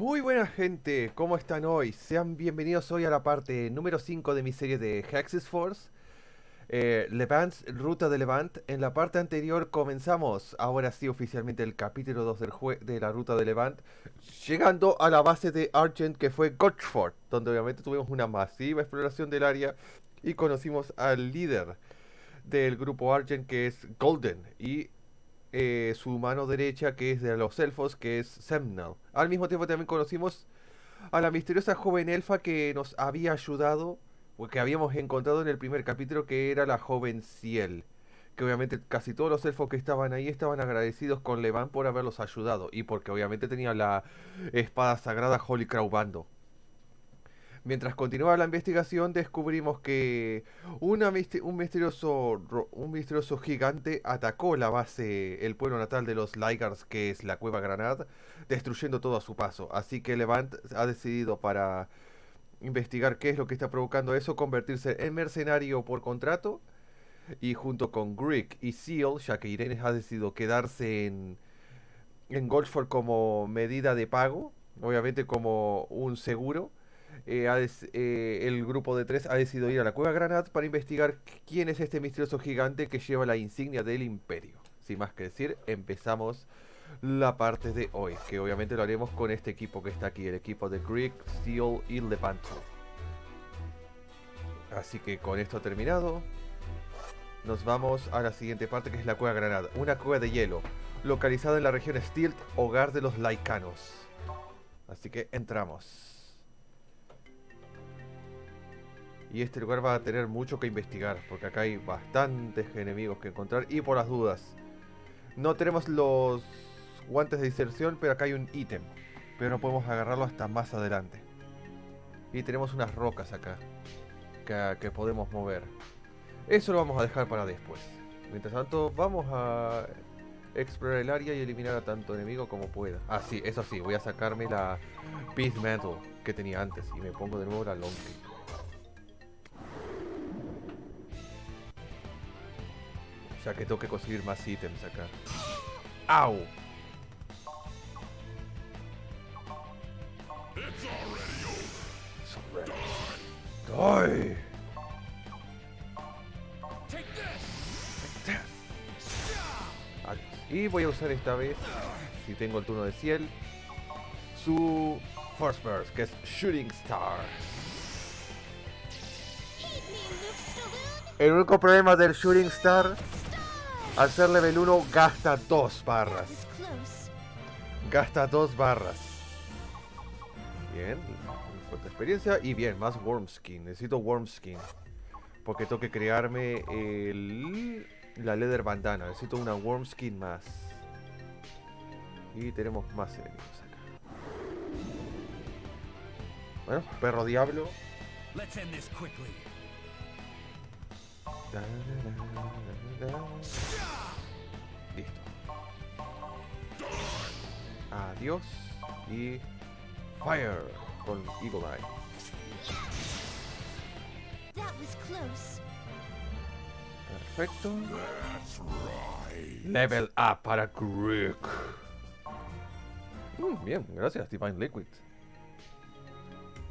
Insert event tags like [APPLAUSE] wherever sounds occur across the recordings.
Muy buena gente, ¿cómo están hoy? Sean bienvenidos hoy a la parte número 5 de mi serie de Hexis Force. Eh, Levant, Ruta de Levant. En la parte anterior comenzamos, ahora sí oficialmente, el capítulo 2 del de la Ruta de Levant, llegando a la base de Argent que fue Gotchford, donde obviamente tuvimos una masiva exploración del área y conocimos al líder del grupo Argent que es Golden y eh, su mano derecha que es de los elfos que es Semnal. Al mismo tiempo también conocimos a la misteriosa joven elfa que nos había ayudado o que habíamos encontrado en el primer capítulo que era la joven Ciel. Que obviamente casi todos los elfos que estaban ahí estaban agradecidos con Levan por haberlos ayudado y porque obviamente tenía la espada sagrada Holy Crow Bando. Mientras continuaba la investigación, descubrimos que un, misterioso, gigante atacó la base, el pueblo natal de los Ligars, que es la Cueva Granad, destruyendo todo a su paso. Así que Levant ha decidido para investigar qué es lo que está provocando eso, convertirse en mercenario por contrato. Y junto con Grieg y Seal, ya que Irene ha decidido quedarse en, en Goldford como medida de pago, obviamente como un seguro eh, eh, el grupo de tres ha decidido ir a la Cueva Granat para investigar quién es este misterioso gigante que lleva la insignia del imperio. Sin más que decir, empezamos la parte de hoy, que obviamente lo haremos con este equipo que está aquí, el equipo de Greek, Steel y Lepanto. Así que con esto terminado, nos vamos a la siguiente parte que es la Cueva Granada, una cueva de hielo, localizada en la región Stilt, hogar de los laicanos. Así que entramos. Y este lugar va a tener mucho que investigar, porque acá hay bastantes enemigos que encontrar. Y por las dudas, no tenemos los guantes de diserción, pero acá hay un ítem. Pero no podemos agarrarlo hasta más adelante. Y tenemos unas rocas acá, que, podemos mover. Eso lo vamos a dejar para después. Mientras tanto, vamos a explorar el área y eliminar a tanto enemigo como pueda. Ah, sí, eso sí, voy a sacarme la Peace Mantle que tenía antes y me pongo de nuevo la Long Ya que tengo que conseguir más ítems acá. ¡Au! ¡Ay! Y voy a usar esta vez, si tengo el turno de Ciel, su Force Burst, que es Shooting Star. El único problema del Shooting Star al ser level 1 gasta 2 barras. Gasta 2 barras. Bien, cuánta experiencia. Y bien, más Wormskin. Necesito Wormskin. Porque tengo que crearme el, la Leather Bandana. Necesito una Wormskin más. Y tenemos más enemigos acá. Bueno, perro diablo. Listo. Adiós. Y Fire con Eagle Eye. Perfecto. Level up para Grook. Mm, bien, gracias Divine Liquid.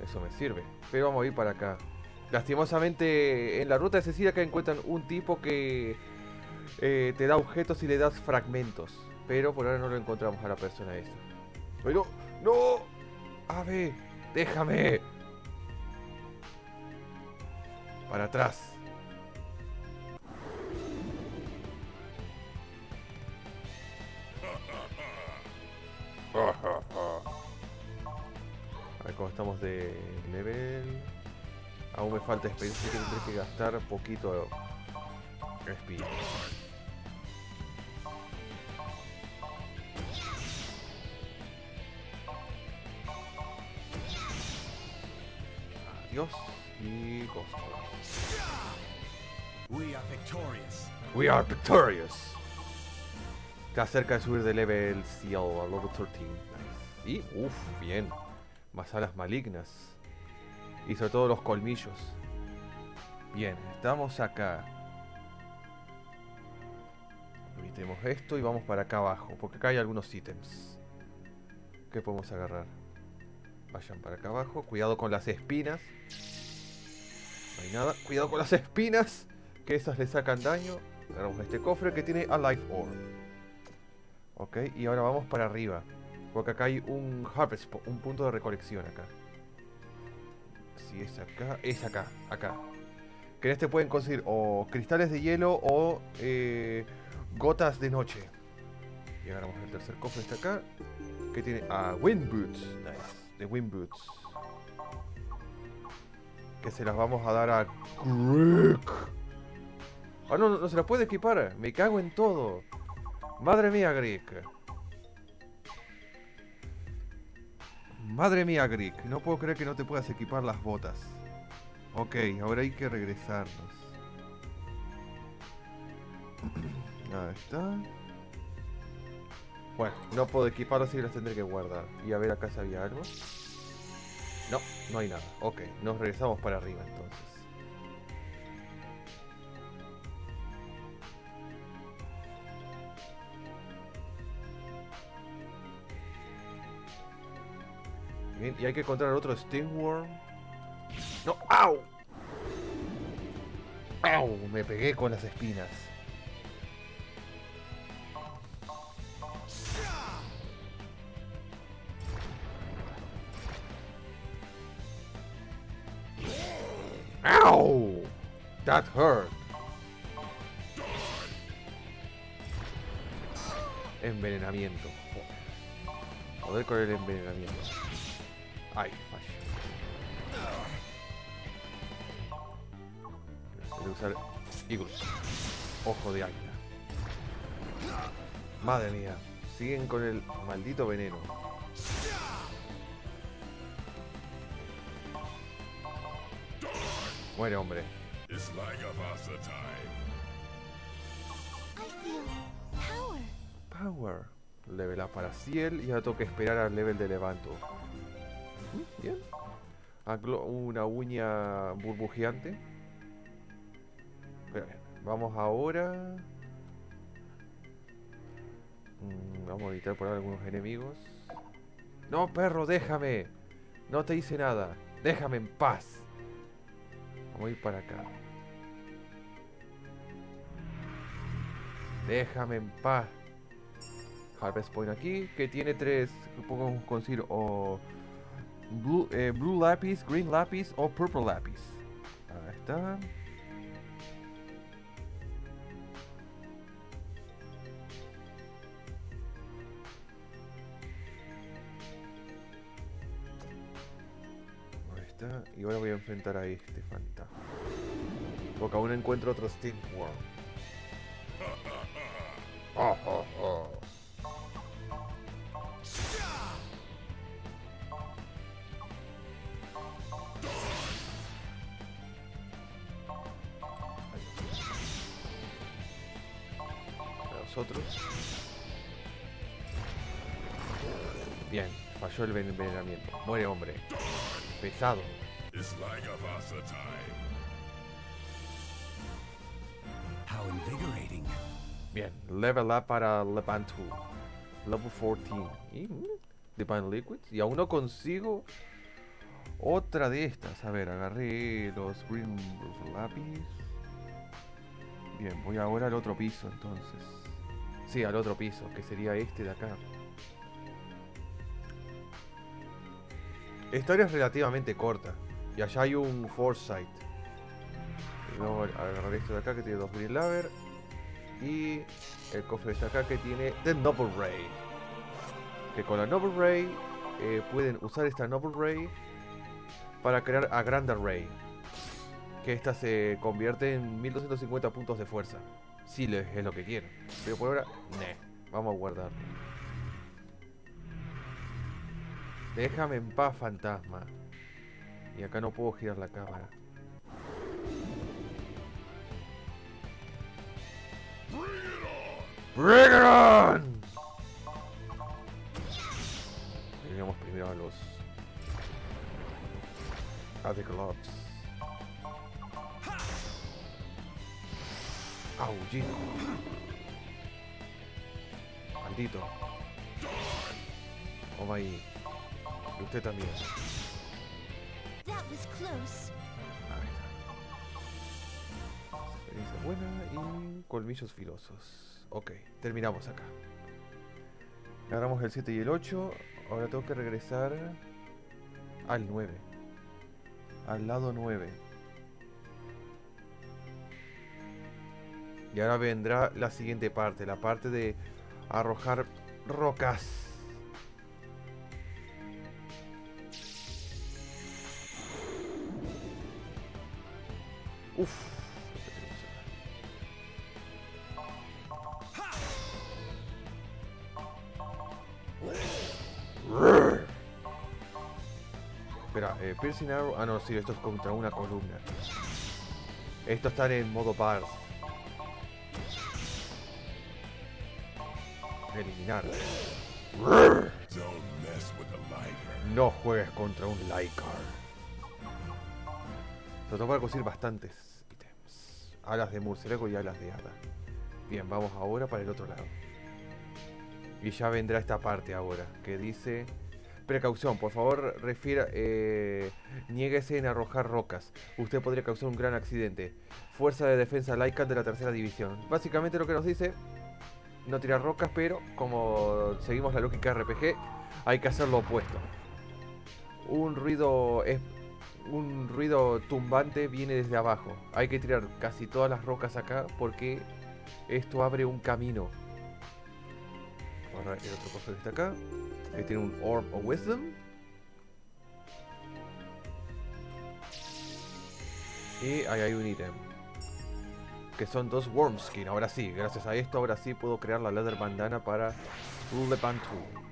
Eso me sirve. Pero vamos a ir para acá. Lastimosamente, en la ruta de Cecilia que encuentran un tipo que eh, te da objetos y le das fragmentos. Pero por ahora no lo encontramos a la persona esa. Pero, no, ave, déjame. Para atrás. A ver cómo estamos de level. Aún me falta experiencia, tendré que gastar poquito speed. Adiós y Ghost We are victorious. We are victorious. Está cerca de subir de level Seal a level 13. Y, uff, bien. Más alas malignas. Y sobre todo los colmillos. Bien, estamos acá. Evitemos esto y vamos para acá abajo. Porque acá hay algunos ítems. Que podemos agarrar. Vayan para acá abajo. Cuidado con las espinas. No hay nada. Cuidado con las espinas. Que esas le sacan daño. Agarramos este cofre que tiene a Life Orb. Ok, y ahora vamos para arriba. Porque acá hay un Harvest, un punto de recolección acá. Si es acá, es acá, acá. Que en este pueden conseguir o cristales de hielo o eh, gotas de noche. Y agarramos el tercer cofre este acá. Que tiene a Wind Boots. Nice. De Wind Boots. Que se las vamos a dar a Crick. Ah, no, no, se las puede equipar. Me cago en todo. Madre mía, Grick. Madre mía, Grick. No puedo creer que no te puedas equipar las botas. Ok, ahora hay que regresarnos. [CLEARS THROAT] Ahí está. Bueno, no puedo equiparlo así que las tendré que guardar. Y a ver acá si había algo. No, no hay nada. Ok, nos regresamos para arriba entonces. Bien, y hay que encontrar otro Stingworm. ¡No! ¡Au! ¡Au! Me pegué con las espinas. ¡Au! That hurt. Envenenamiento. Joder con el envenenamiento. Ay, fallo. Voy a usar Eagles. Ojo de águila. Madre mía. Siguen con el maldito veneno. Muere, hombre. It's like a time. I feel power. Power. Level up para Ciel y ahora tengo que esperar al level de levanto. Bien. Aglo- Una uña burbujeante. Vamos ahora. Mm, Vamos a evitar por algunos enemigos. No, perro, déjame. No te hice nada. Déjame en paz. Vamos a ir para acá. Déjame en paz. Harvest Point aquí, que tiene tres, podemos conseguir o blue, eh, blue lápiz, green lápiz o purple lápiz. Ahí está. Ahí está. Y ahora voy a enfrentar a este fantasma. Porque aún encuentro otro Steamworm. Oh, [LAUGHS] oh, oh. Falló el ven- envenenamiento. Muere hombre. Pesado. Bien, level up para Levantu. Level 14. Y, mm, Divine Liquids. Y aún no consigo otra de estas. A ver, agarré los Green Lapis. Bien, voy ahora al otro piso entonces. Sí, al otro piso, que sería este de acá. Esta área es relativamente corta. Y allá hay un Foresight. Y luego agarraré esto de acá que tiene dos Green Laver. Y el cofre está acá que tiene The Noble Ray. Que con la Noble Ray eh, pueden usar esta Noble Ray para crear a Grand Ray. Que esta se convierte en 1250 puntos de fuerza. Si le- es lo que quiero. Pero por ahora, ne. Vamos a guardarlo. Déjame en paz, fantasma. Y acá no puedo girar la cámara. Bring it on! Primero a los... A The Gloves. Aullido. Maldito. Toma ahí. Usted también. That was close. Experiencia buena y colmillos filosos. Ok, terminamos acá. Agarramos el 7 y el 8. Ahora tengo que regresar al 9. Al lado 9. Y ahora vendrá la siguiente parte, la parte de arrojar rocas. Uf. Espera, eh, Piercing Arrow. Ah, no, sí, esto es contra una columna. Esto está en modo Bars. Eliminar. No juegues contra un Lycar. Tengo que conseguir bastantes ítems. Alas de murciélago y alas de hada. Bien, vamos ahora para el otro lado. Y ya vendrá esta parte ahora, que dice... Precaución, por favor, refiera... Eh, niéguese en arrojar rocas. Usted podría causar un gran accidente. Fuerza de defensa Lycan de la tercera división. Básicamente lo que nos dice... No tirar rocas, pero como seguimos la lógica RPG, hay que hacer lo opuesto. Un ruido un ruido tumbante viene desde abajo. Hay que tirar casi todas las rocas acá porque esto abre un camino. Ahora el otro coso que está acá, que tiene un Orb of Wisdom. Y ahí hay un ítem. Que son dos Wormskin. Ahora sí, gracias a esto, ahora sí puedo crear la Leather Bandana para Lepantu.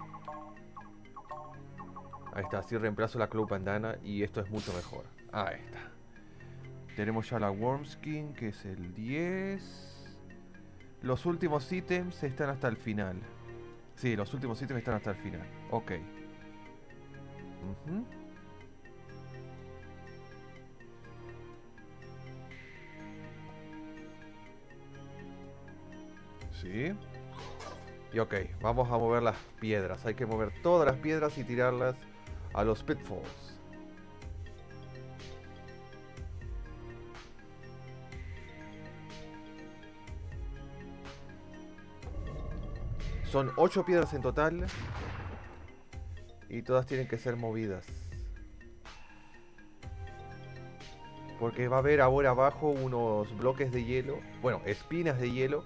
Ahí está, así reemplazo la Cloak Bandana y esto es mucho mejor. Ahí está. Tenemos ya la Wormskin, que es el 10. Los últimos ítems están hasta el final. Sí, los últimos ítems están hasta el final. Ok. Sí. Y ok, vamos a mover las piedras. Hay que mover todas las piedras y tirarlas a los pitfalls. Son 8 piedras en total. Y todas tienen que ser movidas. Porque va a haber ahora abajo unos bloques de hielo. Bueno, espinas de hielo.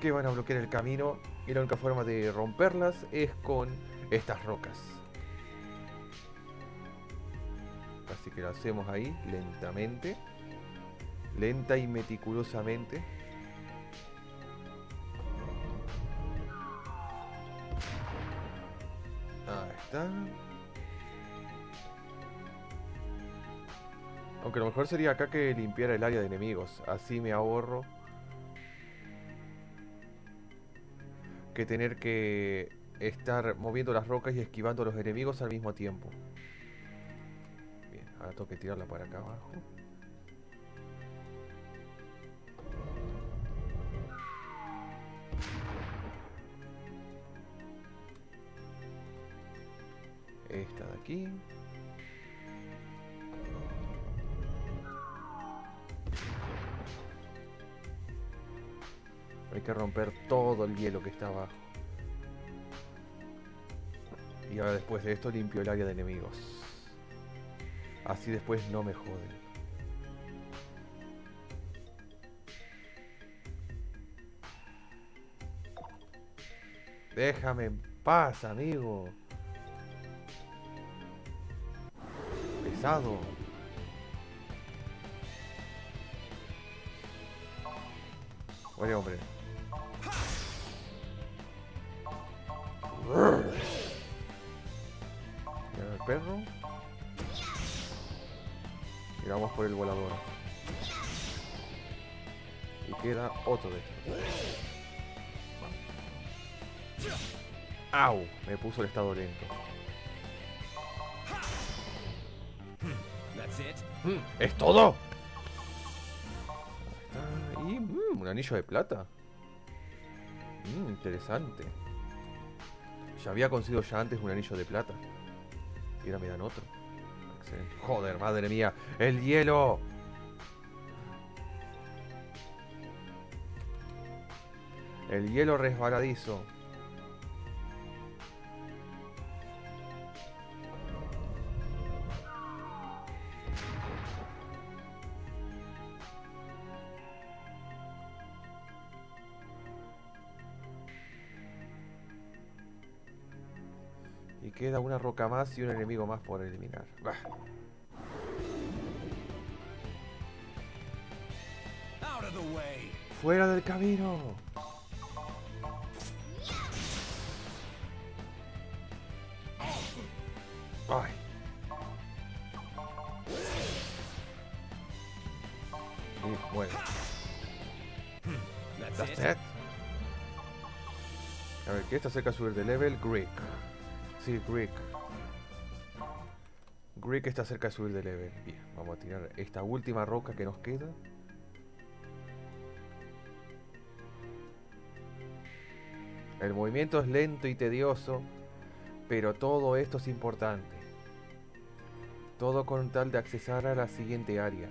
Que van a bloquear el camino. Y la única forma de romperlas es con estas rocas. Así que lo hacemos ahí lentamente. Lenta y meticulosamente. Ahí está. Aunque lo mejor sería acá que limpiara el área de enemigos. Así me ahorro. Que tener que estar moviendo las rocas y esquivando los enemigos al mismo tiempo. Ahora tengo que tirarla para acá abajo. Esta de aquí. Hay que romper todo el hielo que está abajo. Y ahora después de esto limpio el área de enemigos. Así después no me joden. Déjame en paz, amigo. Pesado. Hombre. Perro. Y vamos por el volador. Y queda otro de estos. ¡Au! Me puso el estado lento. That's it? Mm, ¿Es todo? Y mm, un anillo de plata. Mm, interesante. Ya había conseguido ya antes un anillo de plata. Y ahora me dan otro. Joder, madre mía. ¡El hielo! El hielo resbaladizo. Una roca más y un enemigo más por eliminar. Bah. ¡Fuera del camino! ¡Ay! Y bueno, That's, it. A ver, ¿qué está cerca de subir de level? Greek. Sí, Greek. Greek está cerca de subir de level. Bien, vamos a tirar esta última roca que nos queda. El movimiento es lento y tedioso, pero todo esto es importante. Todo con tal de accesar a la siguiente área.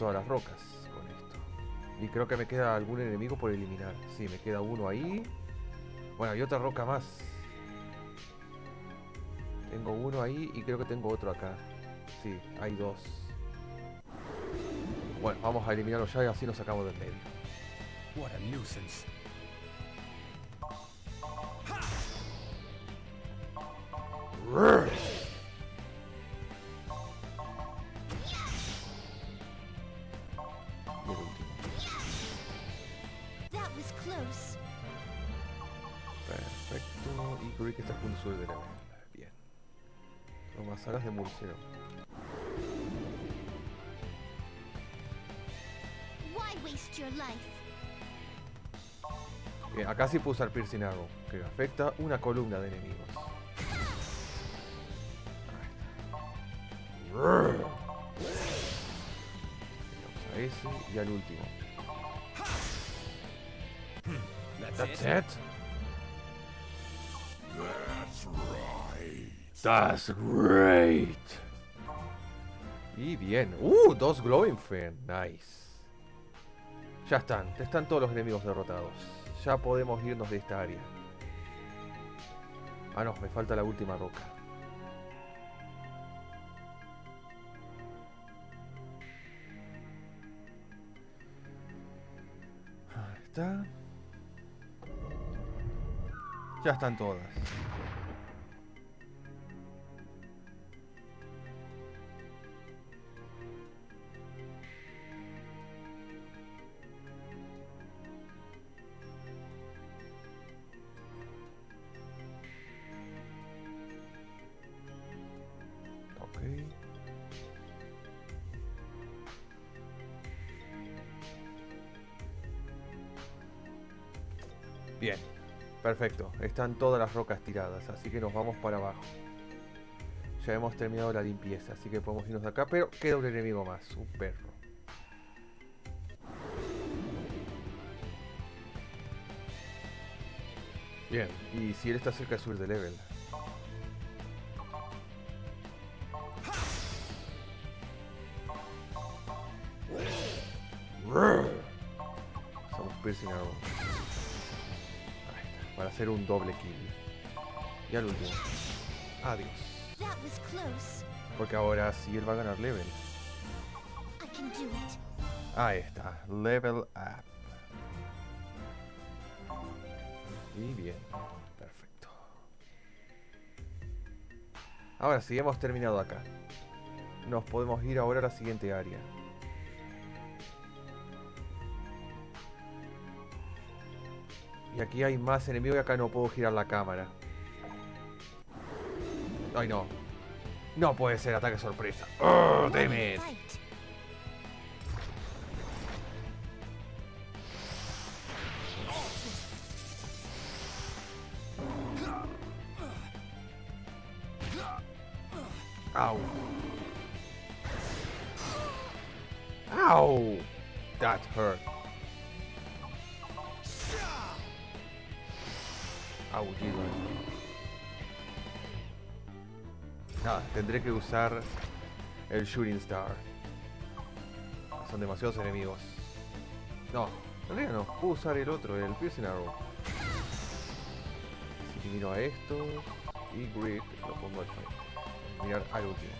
Todas las rocas con esto. Y creo que me queda algún enemigo por eliminar. Sí, me queda uno ahí. Bueno, hay otra roca más. Tengo uno ahí y creo que tengo otro acá. Sí, hay dos. Bueno, vamos a eliminarlos ya y así nos sacamos del medio. What a nuisance. Bien, acá sí puedo usar Piercing Arrow, que afecta una columna de enemigos. A ese y al último. That's, it. That's right. That's great. Y bien. Uh, dos Glowing. Nice. Ya están. Están todos los enemigos derrotados. Ya podemos irnos de esta área. Ah, no. Me falta la última roca. Ahí está. Ya están todas. Perfecto. Están todas las rocas tiradas, así que nos vamos para abajo. Ya hemos terminado la limpieza, así que podemos irnos de acá, pero queda un enemigo más, un perro. Bien, y si él está cerca de subir de level. Somos piercing. Hacer un doble kill. Y al último. Adiós. Porque ahora sí él va a ganar level. Ahí está, level up. Y bien, perfecto. Ahora sí, hemos terminado acá. Nos podemos ir ahora a la siguiente área. Aquí hay más enemigos y acá no puedo girar la cámara. Ay no. No puede ser ataque sorpresa. Oh, damn it. Tendré que usar el Shooting Star. Son demasiados enemigos. No, en realidad no. Puedo usar el otro, el Piercing Arrow. Si miro a estos y Grid, lo pongo al frente. Mirar al último.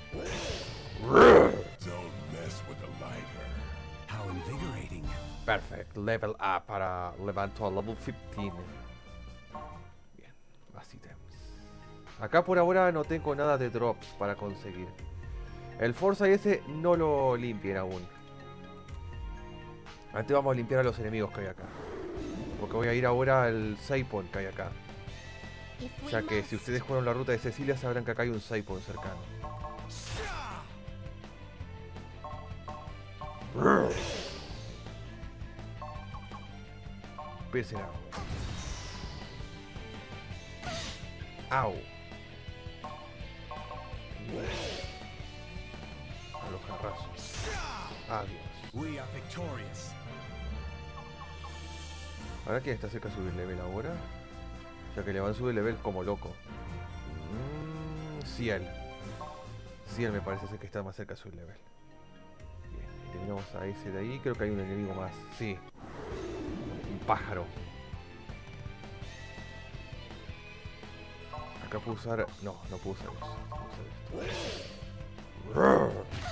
Perfect. Level up para levanto a level 15. Acá por ahora no tengo nada de drops para conseguir. El Forza ese no lo limpien aún. Antes vamos a limpiar a los enemigos que hay acá. Porque voy a ir ahora al save point que hay acá. Ya que si ustedes jugaron la ruta de Cecilia sabrán que acá hay un save point cercano. Arrow. Au. Adiós. We are victorious. Ahora quién está cerca de subir level ahora. Ya que le van a subir level como loco. Mm, Ciel. Ciel me parece ser que está más cerca de subir level. Bien, eliminamos a ese de ahí. Creo que hay un enemigo más. Sí. Un pájaro. Acá puedo usar. No, no puedo usar eso. Puedo usar esto.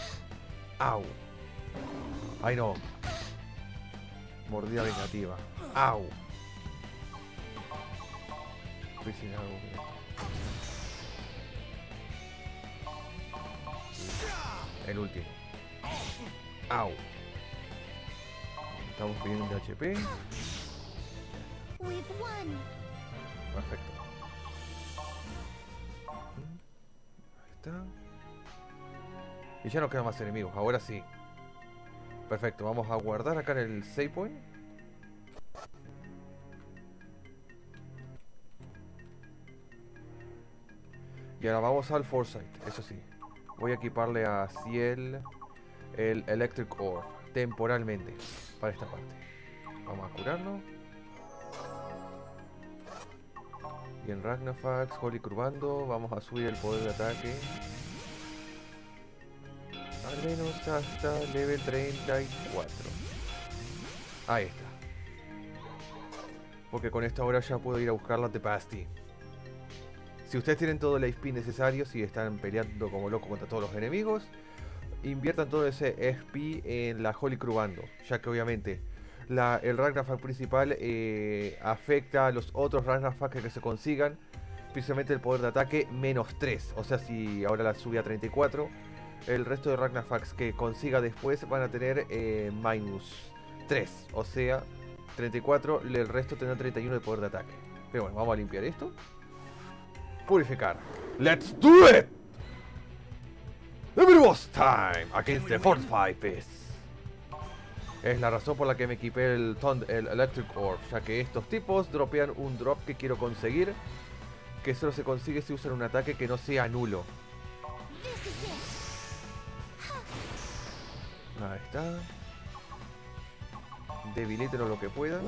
Au. Ay no. Mordida vengativa. Au. Estoy sin algo. El último. Au. Estamos pidiendo un HP. Perfecto. Ahí está. Y ya no quedan más enemigos, ahora sí. Perfecto, vamos a guardar acá en el save point. Y ahora vamos al Foresight, eso sí. Voy a equiparle a Ciel el Electric Orb, temporalmente, para esta parte. Vamos a curarlo. Y en Ragnafax, Holy Curvando, vamos a subir el poder de ataque. Al menos hasta level 34. Ahí está. Porque con esta hora ya puedo ir a buscar la Tepasti. Si ustedes tienen todo el XP necesario, si están peleando como locos contra todos los enemigos, inviertan todo ese XP en la Holy Crubando, ya que obviamente la- el Ragnarok principal eh, afecta a los otros Ragnarok que se consigan, principalmente el poder de ataque menos 3, o sea si ahora la sube a 34, el resto de Ragnarok que consiga después van a tener eh, minus 3, o sea 34, el resto tendrá 31 de poder de ataque. Pero bueno, vamos a limpiar esto. Purificar. ¡Let's do it! It was time against the Fortify Beast. Es la razón por la que me equipé el, Thund- el Electric Orb, ya que estos tipos dropean un drop que quiero conseguir, que solo se consigue si usan un ataque que no sea nulo. Ahí está. Debilítenlo lo que puedan.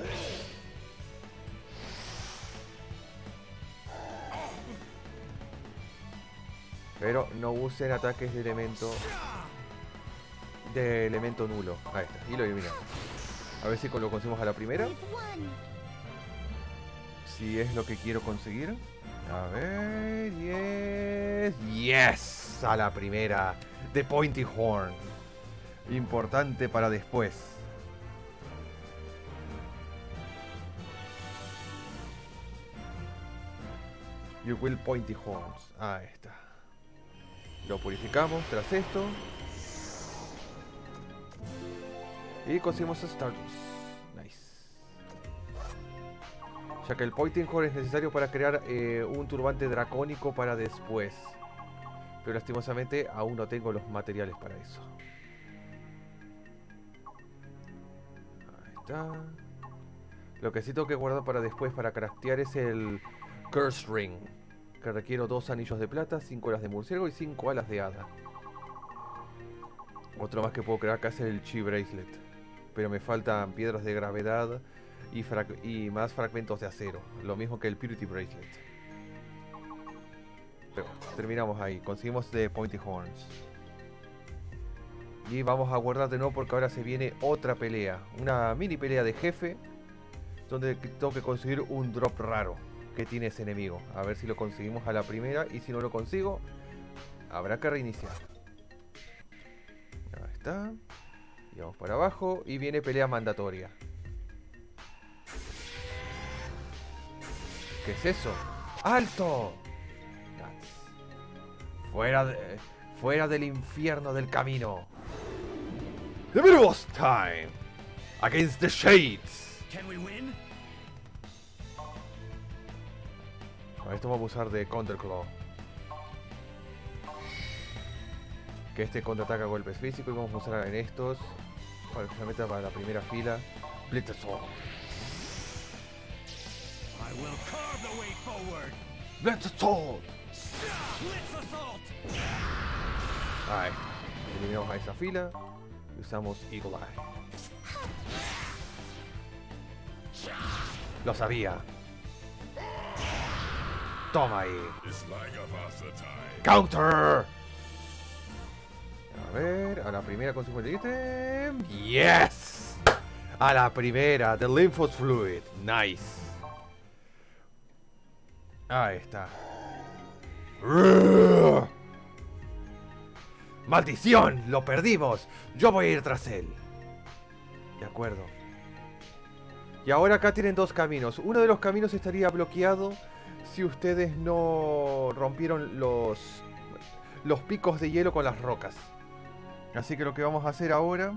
Pero no usen ataques de elemento de elemento nulo. Ahí está, y lo eliminamos. A ver si lo conseguimos a la primera. Si es lo que quiero conseguir. A ver, yes. Yes, a la primera. De Pointy Horn. Importante para después. You will Pointy Horns. Ahí está. Lo purificamos tras esto. Y conseguimos a Stardust. Nice. Ya que el Pointing Horn es necesario para crear eh, un turbante dracónico para después. Pero lastimosamente aún no tengo los materiales para eso. Lo que sí tengo que guardar para después para craftear es el Curse Ring. Que requiero dos anillos de plata, cinco alas de murciélago y cinco alas de hada. Otro más que puedo crear acá es el Chi Bracelet. Pero me faltan piedras de gravedad y, más fragmentos de acero. Lo mismo que el Purity Bracelet. Pero terminamos ahí. Conseguimos de Pointy Horns. Y vamos a guardar de nuevo porque ahora se viene otra pelea. Una mini pelea de jefe. Donde tengo que conseguir un drop raro que tiene ese enemigo. A ver si lo conseguimos a la primera. Y si no lo consigo, habrá que reiniciar. Ahí está. Y vamos para abajo. Y viene pelea mandatoria. ¿Qué es eso? ¡Alto! Fuera de, fuera del infierno del camino. The Mirror's time. Against the Shades. Can we win? Esto vamos a usar de Counter Claw. Que este contraataca golpes físicos y vamos a usar en estos. Para especialmente para la primera fila. Blitz Assault. I will carve the way forward. Blitz Assault. Blitz assault. Ahí. Eliminamos a esa fila. Usamos Eagle Eye. Lo sabía. Toma ahí. Counter. A ver, a la primera el ítem. Yes. A la primera, The Lymphos Fluid. Nice. Ahí está. ¡Maldición! ¡Lo perdimos! Yo voy a ir tras él. De acuerdo. Y ahora acá tienen dos caminos. Uno de los caminos estaría bloqueado si ustedes no rompieron los, los picos de hielo con las rocas. Así que lo que vamos a hacer ahora...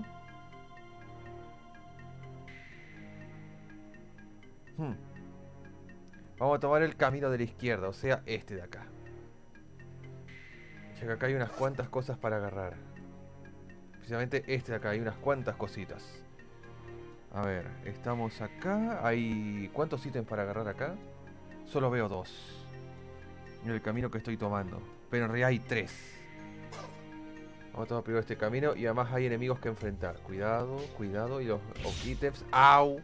Hmm. Vamos a tomar el camino de la izquierda, o sea, este de acá. Ya que acá hay unas cuantas cosas para agarrar. Precisamente este de acá, hay unas cuantas cositas. A ver, estamos acá. Hay... ¿Cuántos ítems para agarrar acá? Solo veo dos. En el camino que estoy tomando. Pero en realidad hay tres. Vamos a tomar primero este camino y además hay enemigos que enfrentar. Cuidado, cuidado. Y los, ítems. ¡Au!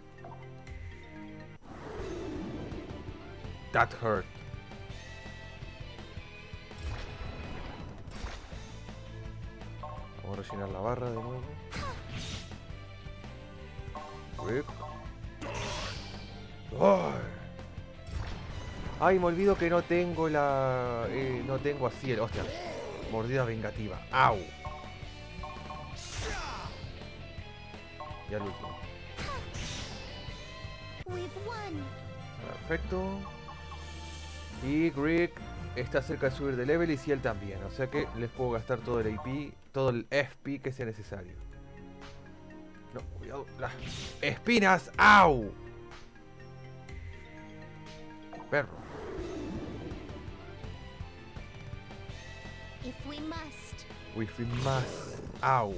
That hurt. Vamos a rellenar la barra de nuevo. Rick. ¡Ay! Me olvido que no tengo la... eh, no tengo así el... Hostia. Mordida vengativa. ¡Au! Ya lo último. Perfecto. Y Greg está cerca de subir de level y si él también. O sea que les puedo gastar todo el AP, todo el FP que sea necesario. No, cuidado. Las espinas. ¡Au! Perro. If we must. Wifi más. ¡Au!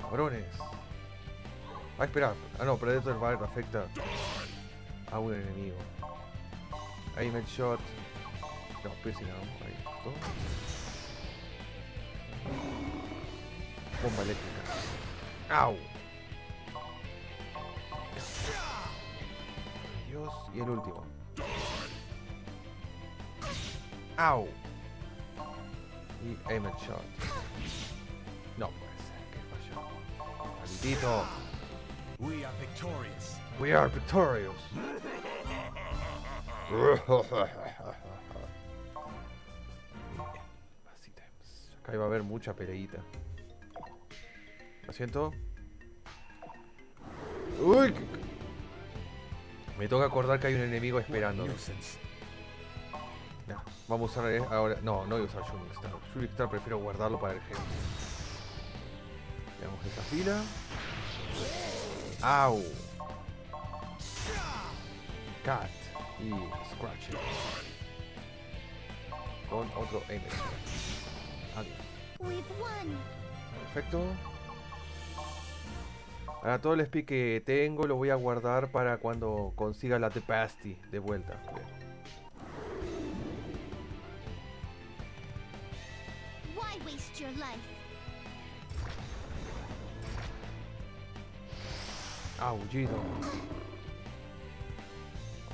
Cabrones. Ah, espera. Ah, no, Predator Bite afecta a un enemigo. Aim shot. No, piercing. Ahí está. Bomba eléctrica. ¡Au! Dios. Y el último. ¡Au! Y aim and shot. No puede ser que falló. Maldito. We are victorious. We are victorious. [LAUGHS] Acá iba a haber mucha peleita. Lo siento. Uy. Me toca acordar que hay un enemigo esperando. Nuisance. vamos a usar eh, ahora. No, no voy a usar Shooting Star. Prefiero guardarlo para el jefe. Veamos esa fila. Au. Cat y Scratch. con otro energy. Adiós. Perfecto. Ahora todo el speed que tengo lo voy a guardar para cuando consiga la Tepasti de vuelta. Bien. Aullido.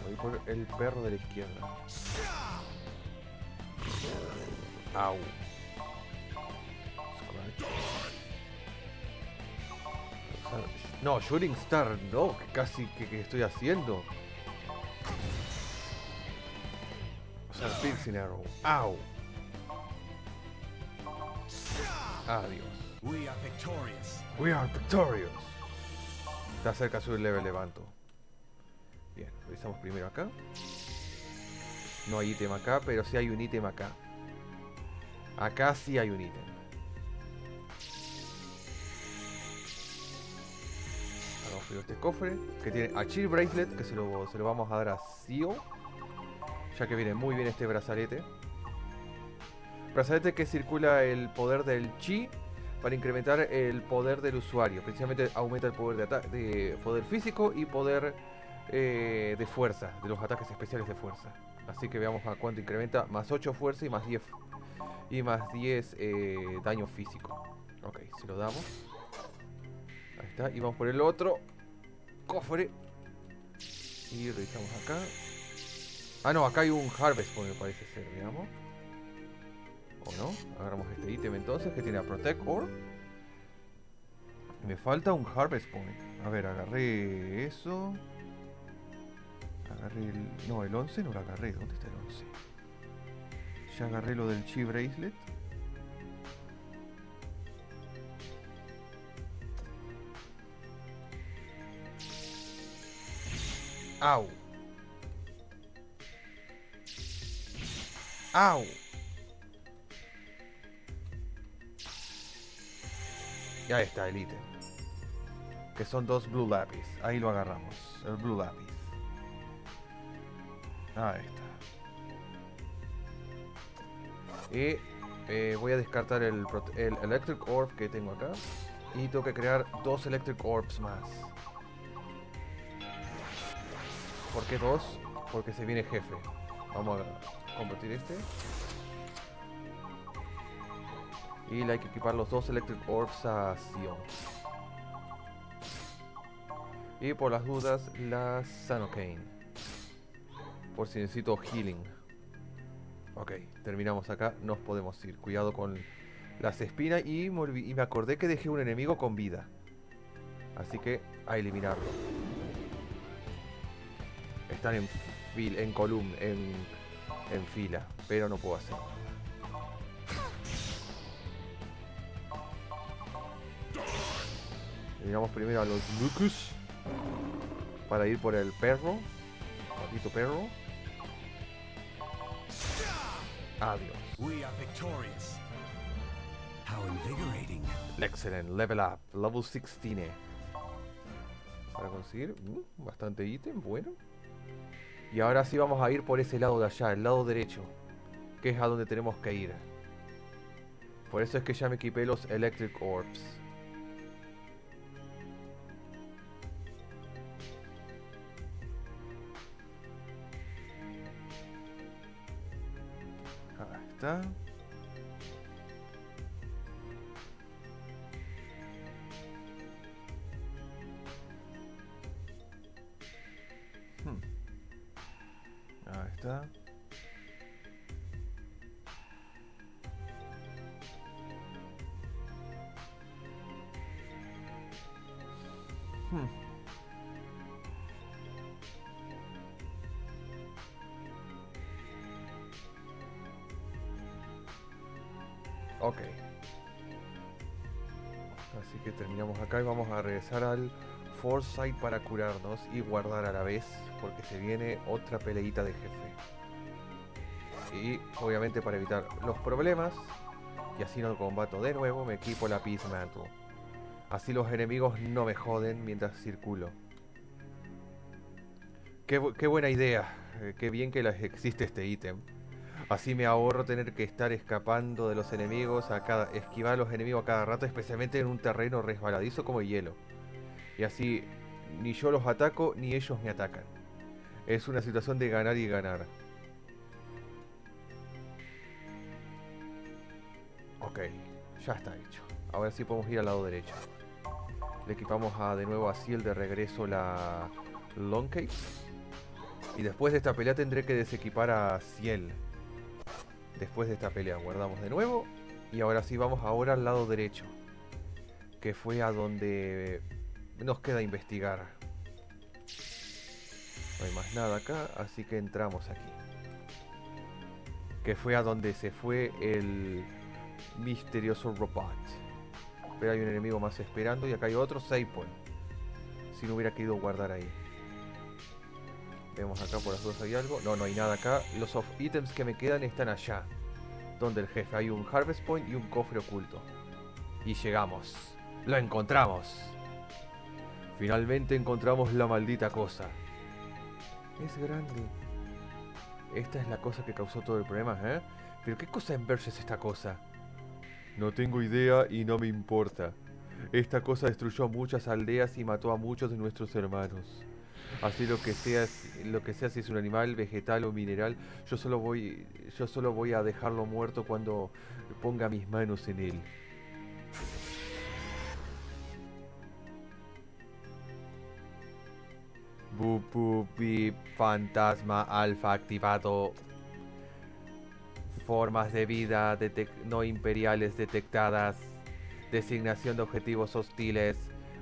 Voy por el perro de la izquierda. Au. No, Shooting Star, no, casi que, que estoy haciendo. O sea, Piercing Arrow. Au. Adiós. We are victorious. We are victorious. Está cerca su level levanto. Bien, revisamos primero acá. No hay ítem acá, pero sí hay un ítem acá. Acá sí hay un ítem. Primero este cofre, que tiene a Chill Bracelet, que se lo, se lo vamos a dar a Sio. Ya que viene muy bien este brazalete. Brazalete que circula el poder del Chi para incrementar el poder del usuario. Precisamente aumenta el poder de, de poder físico y poder eh, de fuerza, de los ataques especiales de fuerza. Así que veamos a cuánto incrementa. Más 8 fuerza y más 10 y más 10 eh, daño físico. Ok, se lo damos. Ahí está. Y vamos por el otro cofre. Y revisamos acá. Ah, no, acá hay un Harvest Point, me parece ser, veamos. ¿O no? Agarramos este ítem entonces que tiene a Protect Orb. Me falta un Harvest Point. A ver, agarré eso. Agarré el... No, el 11 no lo agarré. ¿Dónde está el 11? Ya agarré lo del Chi Bracelet. Au. Au. Y ahí está el ítem. Que son dos Blue Lapis. Ahí lo agarramos. El Blue Lapis. Ahí está. Y eh, voy a descartar el, el Electric Orb que tengo acá. Y tengo que crear dos Electric Orbs más. ¿Por qué dos? Porque se viene jefe. Vamos a convertir este. Y le hay que equipar los dos Electric Orbs a Sion. Y por las dudas, la Sanokane. Por si necesito healing. Ok, terminamos acá. Nos podemos ir. Cuidado con las espinas. Y me, olvi- y me acordé que dejé un enemigo con vida. Así que a eliminarlo. Están en, fil en columna, en, en fila. Pero no puedo hacerlo. Eliminamos primero a los Lucas. Para ir por el perro. Maldito perro. Adiós. We are victorious. How invigorating. Excellent, level up, level 16. Para conseguir mm, bastante ítem, bueno. Y ahora sí vamos a ir por ese lado de allá, el lado derecho. Que es a donde tenemos que ir. Por eso es que ya me equipé los Electric Orbs. Ahí está. Al Foresight para curarnos y guardar a la vez porque se viene otra peleita de jefe. Y obviamente para evitar los problemas y así no combato de nuevo me equipo la Peace Mantle. Así los enemigos no me joden mientras circulo. Qué, qué buena idea. eh, Qué bien que existe este ítem. Así me ahorro tener que estar escapando de los enemigos a cada. esquivar a los enemigos a cada rato, especialmente en un terreno resbaladizo como el hielo. Y así ni yo los ataco ni ellos me atacan. Es una situación de ganar y ganar. Ok, ya está hecho. Ahora sí podemos ir al lado derecho. Le equipamos a, de nuevo a Ciel de regreso la Long Cape. Y después de esta pelea tendré que desequipar a Ciel. Después de esta pelea guardamos de nuevo. Y ahora sí vamos ahora al lado derecho. Que fue a donde nos queda investigar. No hay más nada acá, así que entramos aquí. Que fue a donde se fue el misterioso robot. Pero hay un enemigo más esperando y acá hay otro save point. Si no hubiera querido guardar ahí. Vemos acá por las dos hay algo. No, no hay nada acá. Los of ítems que me quedan están allá. Donde el jefe. Hay un harvest point y un cofre oculto. Y llegamos. Lo encontramos. Finalmente encontramos la maldita cosa. Es grande. Esta es la cosa que causó todo el problema, ¿eh? Pero ¿qué cosa en es esta cosa? No tengo idea y no me importa. Esta cosa destruyó muchas aldeas y mató a muchos de nuestros hermanos. Así lo que sea, lo que sea si es un animal, vegetal o mineral, yo solo voy, yo solo voy a dejarlo muerto cuando ponga mis manos en él. Bupu Bip Fantasma Alfa activado. Formas de vida no imperiales detectadas. Designación de objetivos hostiles.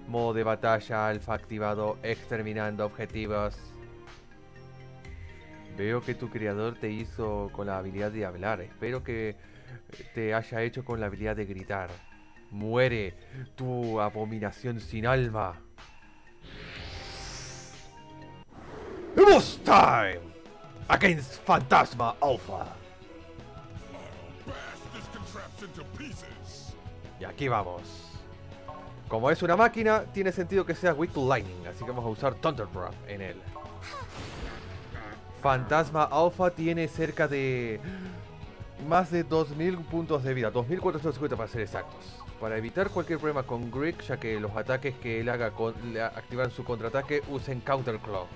Modo de batalla alfa activado. Exterminando objetivos. Veo que tu creador te hizo con la habilidad de hablar. Espero que te haya hecho con la habilidad de gritar. Muere, tu abominación sin alma. It was time against Phantasma Alpha. Y aquí vamos. Como es una máquina, tiene sentido que sea weak to lightning, así que vamos a usar Thunder en él. Fantasma Alpha tiene cerca de más de 2000 puntos de vida, 2450 para ser exactos. Para evitar cualquier problema con Grick, ya que los ataques que él haga con, le activan su contraataque, usen Counter Claw.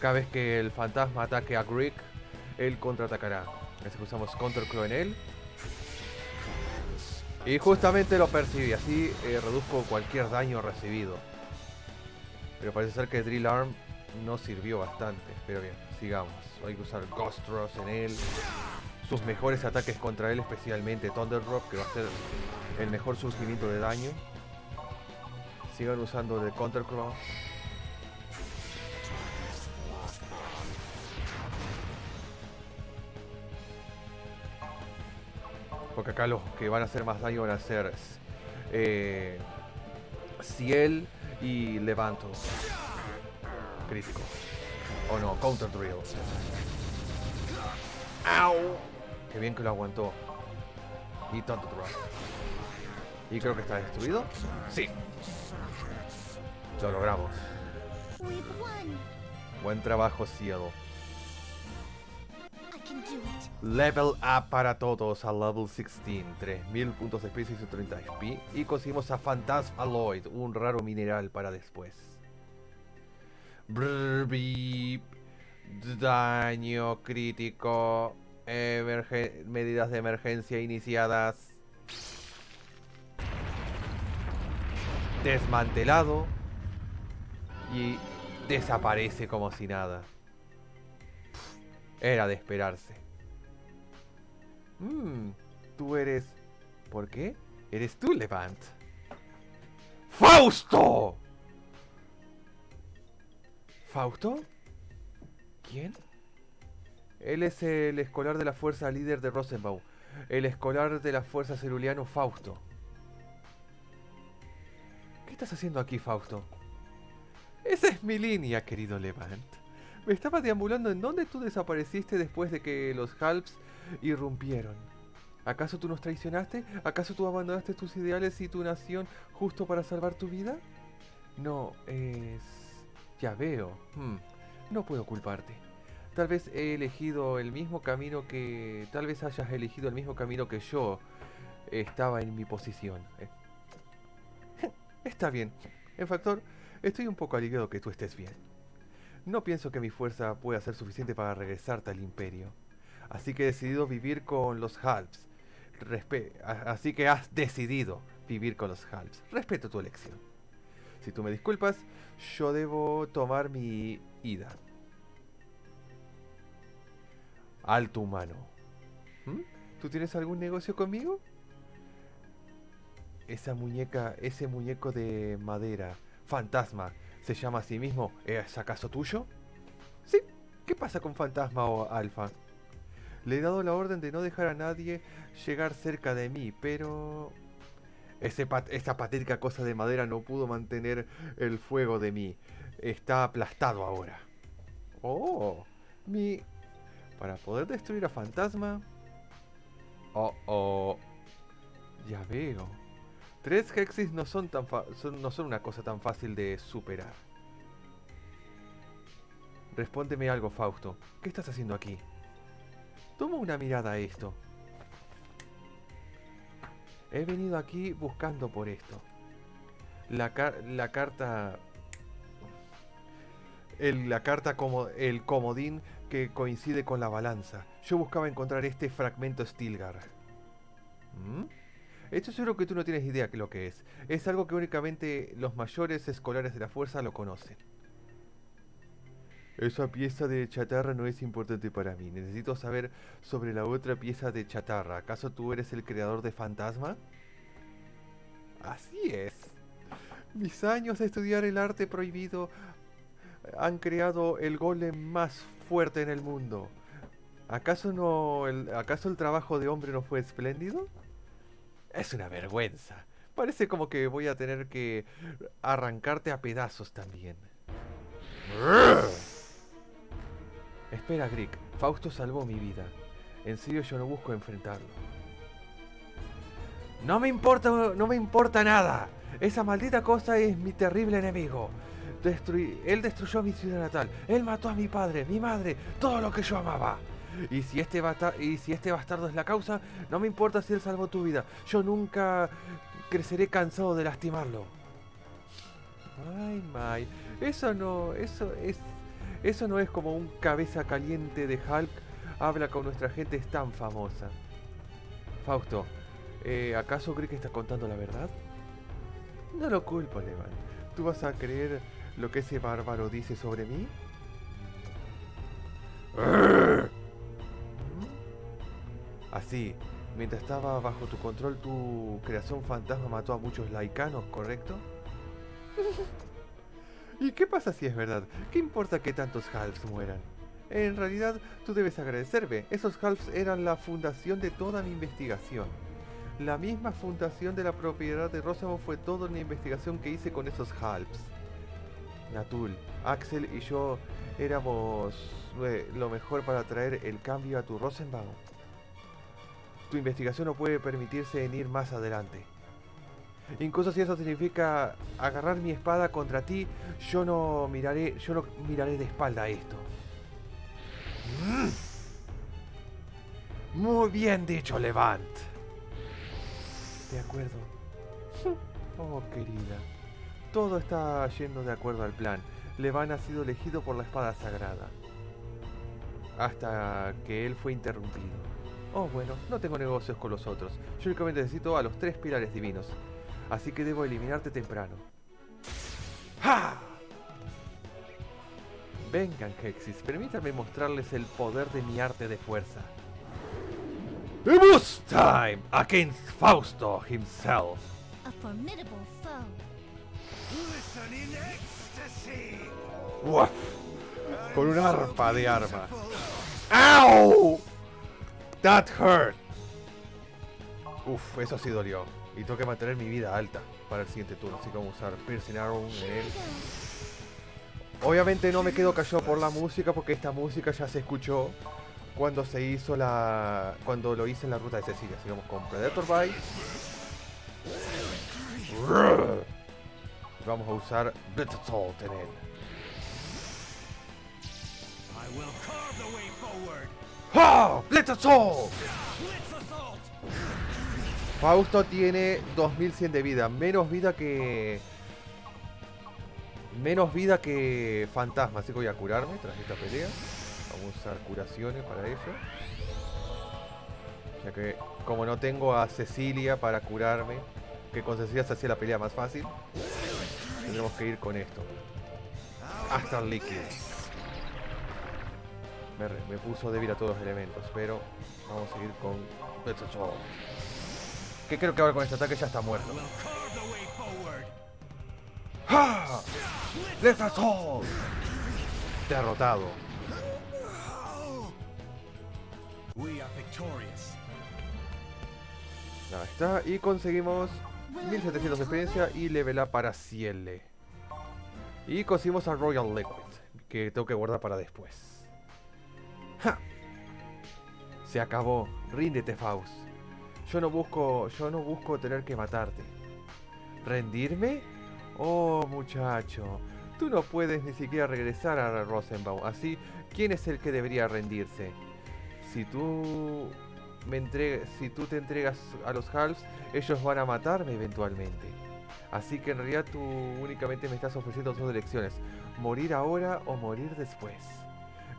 Cada vez que el fantasma ataque a Grick, él contraatacará. Así que usamos Counter Claw en él. Y justamente lo percibí, así eh, reduzco cualquier daño recibido. Pero parece ser que Drill Arm no sirvió bastante. Pero bien, sigamos. Hay que usar Ghost Thrust en él. Sus mejores ataques contra él, especialmente Thunder Drop, que va a ser el mejor surgimiento de daño. Sigan usando el Counter Claw. Porque acá los que van a hacer más daño van a ser eh, Ciel y Levanto. Crítico. O no, Counter Drill. ¡Au! Qué bien que lo aguantó. Y Drop. Y creo que está destruido. Sí. Lo logramos. Buen trabajo, Ciel. Level up para todos a level 16, 3000 puntos de experiencia y 130 XP. Y conseguimos a Phantasm Alloyd, un raro mineral para después. Brr, beep. Daño crítico. medidas de emergencia iniciadas. Desmantelado. Y desaparece como si nada. Era de esperarse. Mmm, tú eres... ¿Por qué? Eres tú, Levant. ¡Fausto! ¿Fausto? ¿Quién? Él es el escolar de la fuerza líder de Rosenbaum. El escolar de la fuerza ceruleano Fausto. ¿Qué estás haciendo aquí, Fausto? Esa es mi línea, querido Levant. Me estaba deambulando en dónde tú desapareciste después de que los Halps irrumpieron. ¿Acaso tú nos traicionaste? ¿Acaso tú abandonaste tus ideales y tu nación justo para salvar tu vida? No, es... Ya veo. Hmm, No puedo culparte. Tal vez he elegido el mismo camino que... Tal vez hayas elegido el mismo camino que yo estaba en mi posición. Eh, [LAUGHS] Está bien. En factor, estoy un poco aliviado que tú estés bien. No pienso que mi fuerza pueda ser suficiente para regresarte al imperio. Así que he decidido vivir con los Halves. Respe- así que has decidido vivir con los Halves. Respeto tu elección. Si tú me disculpas, yo debo tomar mi ida. Alto humano. ¿Mm? ¿Tú tienes algún negocio conmigo? Esa muñeca, ese muñeco de madera, fantasma, se llama a sí mismo, ¿es acaso tuyo? Sí. ¿Qué pasa con fantasma o alfa? Le he dado la orden de no dejar a nadie llegar cerca de mí, pero... Ese esa patética cosa de madera no pudo mantener el fuego de mí. Está aplastado ahora. Oh, mi... Para poder destruir a fantasma... Oh, oh. Ya veo. Tres hexis no son, tan no son una cosa tan fácil de superar. Respóndeme algo, Fausto. ¿Qué estás haciendo aquí? Toma una mirada a esto. He venido aquí buscando por esto. La, car- la carta... El, la carta como el comodín que coincide con la balanza. Yo buscaba encontrar este fragmento Stilgar. ¿Mm? Esto seguro que tú no tienes idea de lo que es. Es algo que únicamente los mayores escolares de la fuerza lo conocen. Esa pieza de chatarra no es importante para mí. Necesito saber sobre la otra pieza de chatarra. ¿Acaso tú eres el creador de Fantasma? Así es. Mis años de estudiar el arte prohibido han creado el golem más fuerte en el mundo. ¿Acaso no acaso el trabajo de hombre no fue espléndido? Es una vergüenza. Parece como que voy a tener que arrancarte a pedazos también. Espera, Grick. Fausto salvó mi vida. En serio yo no busco enfrentarlo. No me importa, no me importa nada. Esa maldita cosa es mi terrible enemigo. Destrui- él destruyó mi ciudad natal. Él mató a mi padre, mi madre, todo lo que yo amaba. Y si este y si este bastardo es la causa, no me importa si él salvó tu vida. Yo nunca creceré cansado de lastimarlo. Ay, Mai, eso no, eso es, eso no es como un cabeza caliente de Hulk habla con nuestra gente tan famosa. Fausto, eh, ¿acaso cree que está contando la verdad? No lo culpo, Levan. ¿Tú vas a creer lo que ese bárbaro dice sobre mí? Así, mientras estaba bajo tu control, tu creación fantasma mató a muchos laicanos, ¿correcto? [LAUGHS] ¿Y qué pasa si es verdad? ¿Qué importa que tantos halves mueran? En realidad, tú debes agradecerme. Esos halves eran la fundación de toda mi investigación. La misma fundación de la propiedad de Rosamond fue toda una investigación que hice con esos halves. Natul, Axel y yo éramos eh, lo mejor para traer el cambio a tu Rosenbaum. Tu investigación no puede permitirse en ir más adelante. Incluso si eso significa agarrar mi espada contra ti, yo no miraré, yo no miraré de espalda esto. Muy bien dicho, Levant. De acuerdo. Oh, querida. Todo está yendo de acuerdo al plan. Levant ha sido elegido por la espada sagrada. Hasta que él fue interrumpido. Oh, bueno, no tengo negocios con los otros. Yo únicamente necesito a los tres pilares divinos. Así que debo eliminarte temprano. ¡Ja! Vengan, Hexis, permítanme mostrarles el poder de mi arte de fuerza. It was time against Fausto himself. A formidable foe. Listen in ecstasy. Con un arpa de arma. ¡Au! That hurt. Uf, eso sí dolió. Y tengo que mantener mi vida alta para el siguiente turno, así que vamos a usar Piercing Arrow en él. Obviamente no me quedo callado por la música porque esta música ya se escuchó cuando se hizo la. cuando lo hice en la ruta de Cecilia. Así vamos con Predator Bite. Y Vamos a usar Better Salt en él. I will carve the way forward. ¡Ah! ¡Let's assault! Fausto tiene 2100 de vida, menos vida que. Menos vida que Fantasma, así que voy a curarme tras esta pelea. Vamos a usar curaciones para ello. Ya que, como no tengo a Cecilia para curarme, que con Cecilia se hacía la pelea más fácil, tendremos que ir con esto. Hasta el líquido. Me, puso débil a todos los elementos, pero vamos a seguir con. Que creo que ahora con este ataque ya está muerto. ¡Ah! Derrotado. Ahí está. Y conseguimos 1700 de experiencia y level up para Ciele. Y conseguimos a Royal Liquid, que tengo que guardar para después. Se acabó. Ríndete, Faust. Yo no busco, yo no busco tener que matarte. ¿Rendirme? Oh, muchacho. Tú no puedes ni siquiera regresar a Rosenbaum. Así, ¿quién es el que debería rendirse? Si tú me entregas, si tú te entregas a los Halves, ellos van a matarme eventualmente. Así que en realidad tú únicamente me estás ofreciendo dos elecciones, morir ahora o morir después.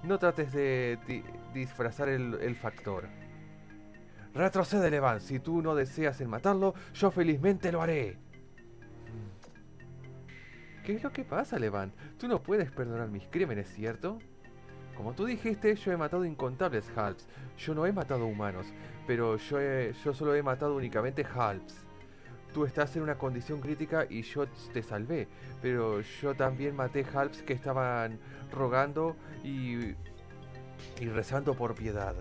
No trates de di- disfrazar el, factor. Retrocede, Levan. Si tú no deseas el matarlo, yo felizmente lo haré. ¿Qué es lo que pasa, Levan? Tú no puedes perdonar mis crímenes, ¿cierto? Como tú dijiste, yo he matado incontables Halves. Yo no he matado humanos, pero yo, yo solo he matado únicamente Halves. Tú estás en una condición crítica y yo te salvé, pero yo también maté Halves que estaban rogando y, y rezando por piedad.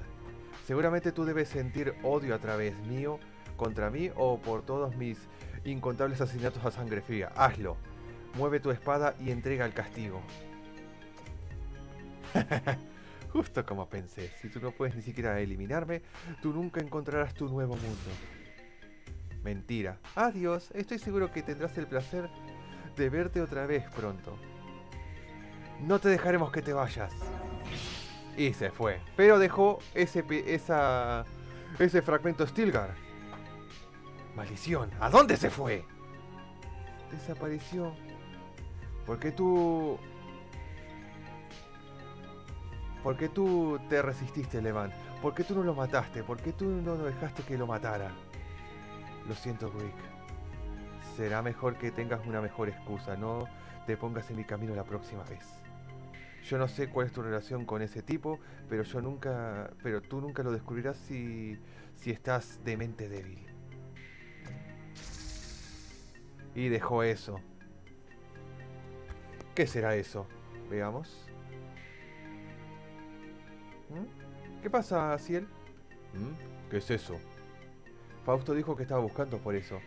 Seguramente tú debes sentir odio a través mío contra mí o por todos mis incontables asesinatos a sangre fría. Hazlo. Mueve tu espada y entrega el castigo. [LAUGHS] Justo como pensé, si tú no puedes ni siquiera eliminarme, tú nunca encontrarás tu nuevo mundo. Mentira. Adiós, estoy seguro que tendrás el placer de verte otra vez pronto. No te dejaremos que te vayas. Y se fue. Pero dejó ese, esa, ese fragmento Stilgar. Maldición, ¿a dónde se fue? Desapareció. ¿Por qué tú ¿Por qué tú te resististe, Levan? ¿Por qué tú no lo mataste? ¿Por qué tú no dejaste que lo matara? Lo siento, Rick. Será mejor que tengas una mejor excusa, no te pongas en mi camino la próxima vez. Yo no sé cuál es tu relación con ese tipo, pero yo nunca, pero tú nunca lo descubrirás si si estás de mente débil. Y dejó eso. ¿Qué será eso? Veamos. ¿Mm? ¿Qué pasa, Ciel? ¿Mm? ¿Qué es eso? Fausto dijo que estaba buscando por eso.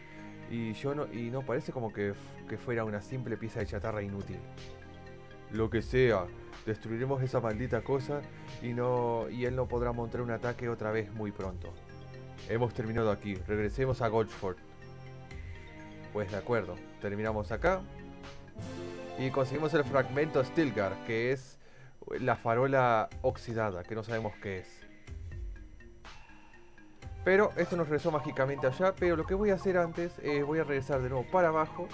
Y yo no, y no parece como que, que fuera una simple pieza de chatarra inútil. Lo que sea, destruiremos esa maldita cosa y no. y él no podrá montar un ataque otra vez muy pronto. Hemos terminado aquí, regresemos a Goldford. Pues de acuerdo, terminamos acá. Y conseguimos el fragmento Stilgar, que es la farola oxidada, que no sabemos qué es. Pero esto nos regresó mágicamente allá. Pero lo que voy a hacer antes es voy a regresar de nuevo para abajo.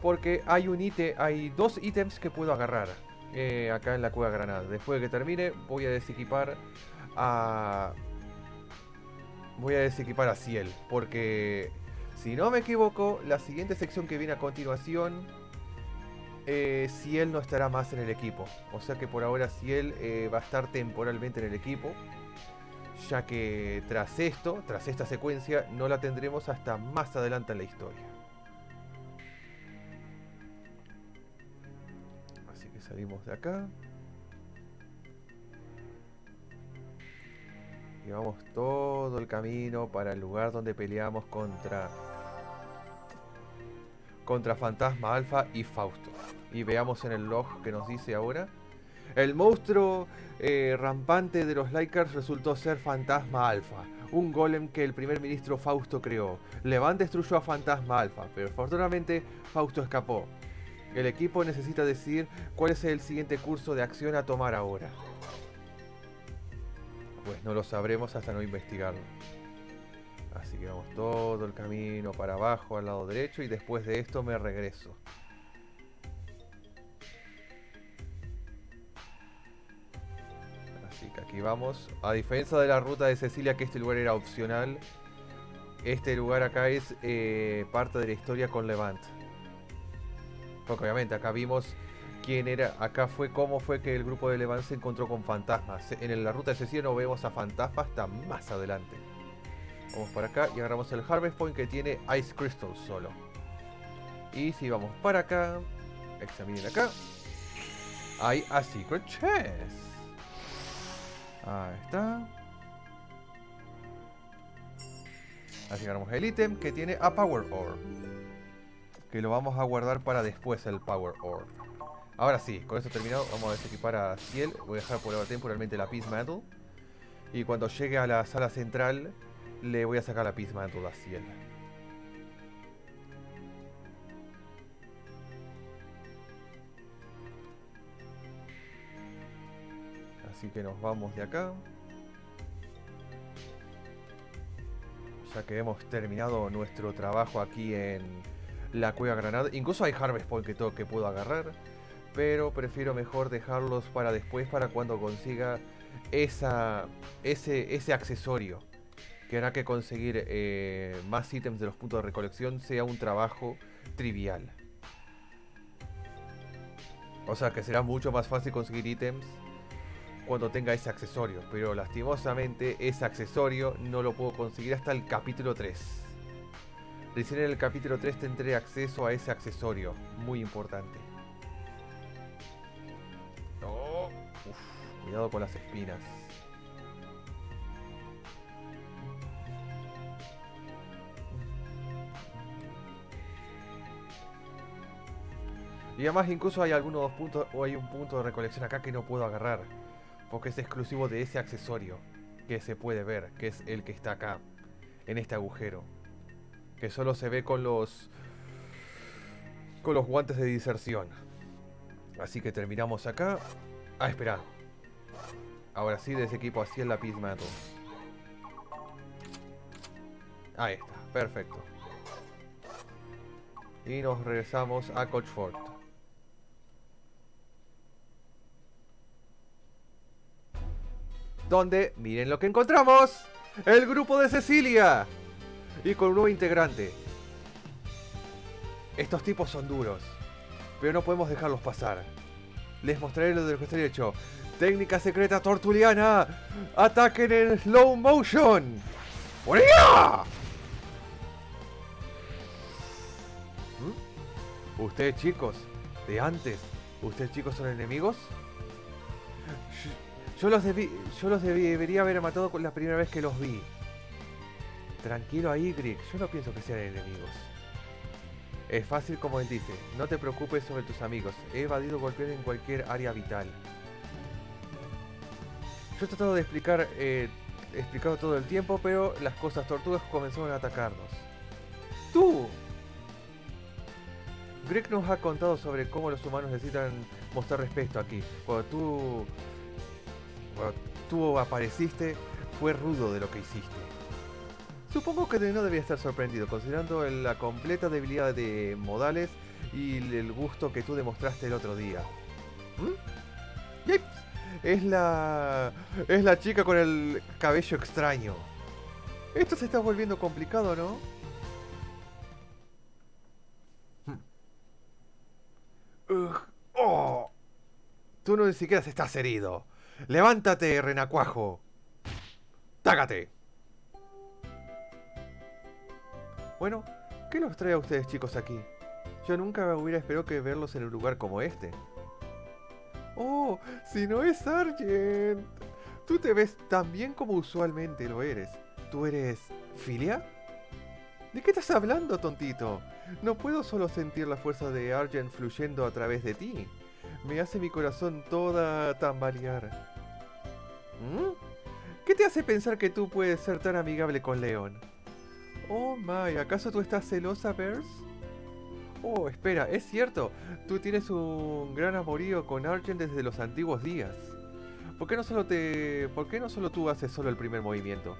Porque hay un ítem, hay dos ítems que puedo agarrar eh, acá en la cueva granada. Después de que termine, voy a desequipar a. Voy a desequipar a Ciel. Porque si no me equivoco, la siguiente sección que viene a continuación eh, Ciel no estará más en el equipo. O sea que por ahora Ciel eh, va a estar temporalmente en el equipo. Ya que tras esto, tras esta secuencia, no la tendremos hasta más adelante en la historia. Así que salimos de acá. Y vamos todo el camino para el lugar donde peleamos contra contra Fantasma Alfa y Fausto. Y veamos en el log que nos dice ahora. El monstruo eh, rampante de los Likers resultó ser Fantasma Alfa, un golem que el primer ministro Fausto creó. Levant destruyó a Fantasma Alfa, pero afortunadamente Fausto escapó. El equipo necesita decir cuál es el siguiente curso de acción a tomar ahora. Pues no lo sabremos hasta no investigarlo. Así que vamos todo el camino para abajo al lado derecho y después de esto me regreso. Aquí vamos. A diferencia de la ruta de Cecilia, que este lugar era opcional, este lugar acá es eh, parte de la historia con Levant. Porque obviamente acá vimos quién era, acá fue cómo fue que el grupo de Levant se encontró con fantasmas. En la ruta de Cecilia no vemos a fantasmas hasta más adelante. Vamos para acá y agarramos el Harvest Point que tiene Ice Crystal solo. Y si vamos para acá, examinen acá, hay a Secret Chest. Ahí está. Así agarramos el ítem que tiene a Power Orb. Que lo vamos a guardar para después el Power Orb. Ahora sí, con esto terminado, vamos a desequipar a Ciel. Voy a dejar por ahora temporalmente la Peace Mantle. Y cuando llegue a la sala central, le voy a sacar la Peace Mantle a Ciel. Así que nos vamos de acá. Ya que hemos terminado nuestro trabajo aquí en la Cueva Granada. Incluso hay Harvest Point que, todo, que puedo agarrar. Pero prefiero mejor dejarlos para después, para cuando consiga esa, ese, ese accesorio. Que hará que conseguir eh, más ítems de los puntos de recolección sea un trabajo trivial. O sea que será mucho más fácil conseguir ítems cuando tenga ese accesorio. Pero lastimosamente ese accesorio no lo puedo conseguir hasta el capítulo 3. Recién en el capítulo 3 tendré acceso a ese accesorio. Muy importante. Oh, uf, cuidado con las espinas. Y además incluso hay algunos puntos o hay un punto de recolección acá que no puedo agarrar. Porque es exclusivo de ese accesorio que se puede ver, que es el que está acá, en este agujero. Que solo se ve con los con los guantes de diserción. Así que terminamos acá. Ah, espera. Ahora sí, de ese equipo así el lápiz mato. Ahí está, perfecto. Y nos regresamos a Coachfort. Donde, miren lo que encontramos. El grupo de Cecilia. Y con un nuevo integrante. Estos tipos son duros. Pero no podemos dejarlos pasar. Les mostraré lo de lo que estoy hecho. Técnica secreta tortuliana. Ataquen en slow motion. ¿Mm? Ustedes chicos, de antes, ¿ustedes chicos son enemigos? Yo los, debí, yo los debería haber matado la primera vez que los vi. Tranquilo ahí, Greg. Yo no pienso que sean enemigos. Es fácil como él dice. No te preocupes sobre tus amigos. He evadido golpear en cualquier área vital. Yo he tratado de explicar, eh, explicado todo el tiempo, pero las cosas tortugas comenzaron a atacarnos. ¡Tú! Greg nos ha contado sobre cómo los humanos necesitan mostrar respeto aquí. Cuando tú cuando tú apareciste, fue rudo de lo que hiciste. Supongo que no debía estar sorprendido, considerando la completa debilidad de modales y el gusto que tú demostraste el otro día. ¿Mm? Es la... Es la chica con el cabello extraño. Esto se está volviendo complicado, ¿no? Ugh. Oh. Tú no ni siquiera estás herido. Levántate, renacuajo. Tágate. Bueno, ¿qué los trae a ustedes chicos aquí? Yo nunca hubiera esperado que verlos en un lugar como este. Oh, si no es Sargent. Tú te ves tan bien como usualmente lo eres. ¿Tú eres Filia? ¿De qué estás hablando, tontito? No puedo solo sentir la fuerza de Argent fluyendo a través de ti. Me hace mi corazón toda tambalear. ¿Qué te hace pensar que tú puedes ser tan amigable con Leon? Oh my, ¿acaso tú estás celosa, Bears? Oh, espera, es cierto. Tú tienes un gran amorío con Argent desde los antiguos días. ¿Por qué no solo te, por qué no solo tú haces solo el primer movimiento?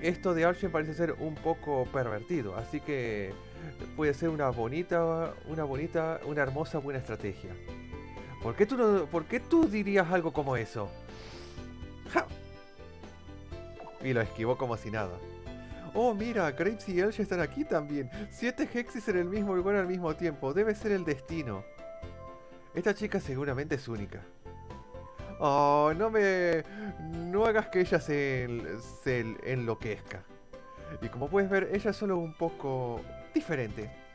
Esto de Argent parece ser un poco pervertido, así que puede ser una bonita, una bonita, una hermosa buena estrategia. ¿Por qué tú no, por qué tú dirías algo como eso? ¡Ja! Y lo esquivó como si nada. Oh, mira, Graves y Elge están aquí también. Siete Hexis en el mismo lugar al mismo tiempo. Debe ser el destino. Esta chica seguramente es única. Oh, no me... No hagas que ella se, se enloquezca. Y como puedes ver, ella es solo un poco diferente.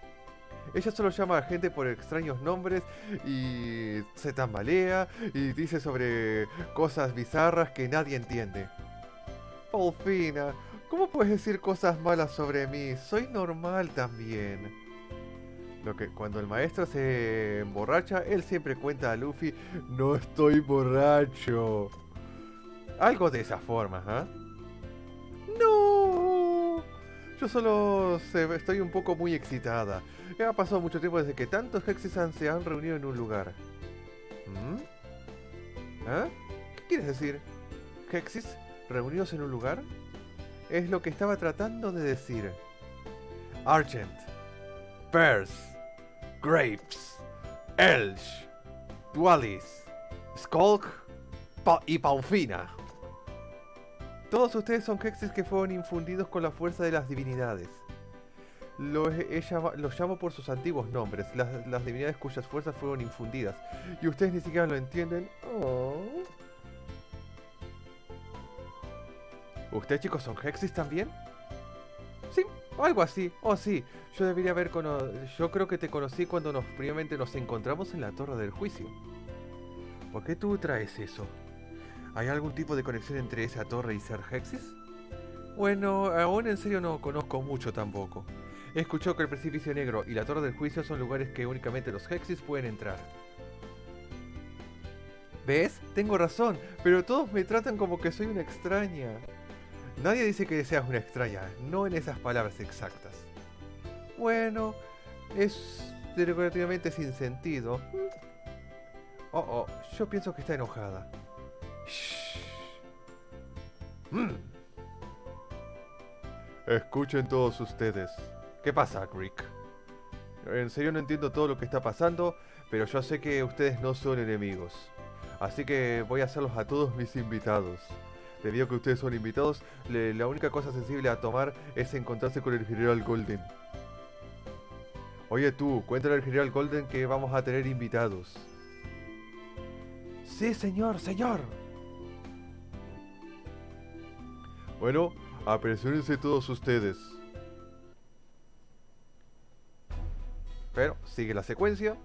Ella solo llama a gente por extraños nombres y se tambalea y dice sobre cosas bizarras que nadie entiende. Paulfina, ¿cómo puedes decir cosas malas sobre mí? Soy normal también. Lo que cuando el maestro se emborracha, él siempre cuenta a Luffy, no estoy borracho. Algo de esa forma, ¿ah? Yo solo se- estoy un poco muy excitada. Ya ha pasado mucho tiempo desde que tantos Hexisan se han reunido en un lugar. ¿Mm? ¿Ah? ¿Qué quieres decir? ¿Hexis reunidos en un lugar? Es lo que estaba tratando de decir. Argent, Pearce, Grapes, Elsh, Dualis, Skulk Pa- y Paufina. Todos ustedes son Hexis que fueron infundidos con la fuerza de las divinidades. Los, llamo por sus antiguos nombres, las, divinidades cuyas fuerzas fueron infundidas. Y ustedes ni siquiera lo entienden. Oh. ¿Ustedes chicos son Hexis también? Sí, algo así. Oh sí, yo debería haber cono- Yo creo que te conocí cuando nos primeramente nos encontramos en la Torre del Juicio. ¿Por qué tú traes eso? ¿Hay algún tipo de conexión entre esa torre y ser Hexis? Bueno, aún en serio no conozco mucho tampoco. He escuchado que el Precipicio Negro y la Torre del Juicio son lugares que únicamente los Hexis pueden entrar. ¿Ves? Tengo razón, pero todos me tratan como que soy una extraña. Nadie dice que seas una extraña, no en esas palabras exactas. Bueno, es relativamente sin sentido. Oh, oh, yo pienso que está enojada. Shh. Escuchen todos ustedes. ¿Qué pasa, Rick? En serio no entiendo todo lo que está pasando, pero yo sé que ustedes no son enemigos. Así que voy a hacerlos a todos mis invitados. Debido a que ustedes son invitados, la única cosa sensible a tomar es encontrarse con el general Golden. Oye tú, cuéntale al general Golden que vamos a tener invitados. Sí, señor, señor. Bueno, apresúrense todos ustedes. Pero, sigue la secuencia.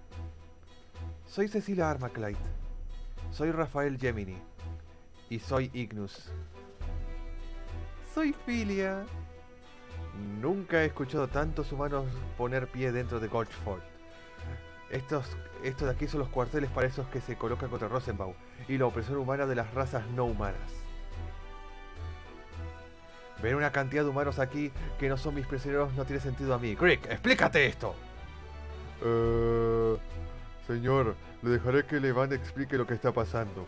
Soy Cecilia Armaclite. Soy Rafael Gemini. Y soy Ignus. Soy Filia. Nunca he escuchado tantos humanos poner pie dentro de Gorgeford. Estos, estos de aquí son los cuarteles para esos que se colocan contra Rosenbaum y la opresión humana de las razas no humanas. Ver una cantidad de humanos aquí que no son mis prisioneros no tiene sentido a mí. Crick, explícate esto. Eh, señor, le dejaré que Levan explique lo que está pasando.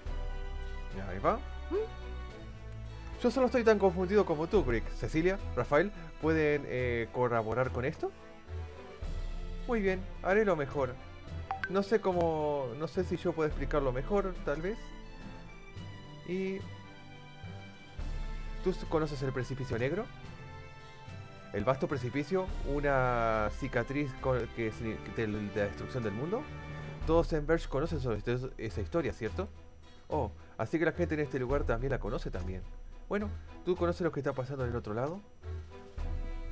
¿Ya ahí va? ¿Mm? Yo solo estoy tan confundido como tú, Crick. Cecilia, Rafael, ¿pueden eh, corroborar con esto? Muy bien, haré lo mejor. No sé cómo... No sé si yo puedo explicarlo mejor, tal vez. Y... ¿Tú conoces el precipicio negro? El vasto precipicio, una cicatriz que de, de la destrucción del mundo. Todos en Verge conocen sobre esto- esa historia, ¿cierto? Oh, así que la gente en este lugar también la conoce también. Bueno, ¿tú conoces lo que está pasando en el otro lado?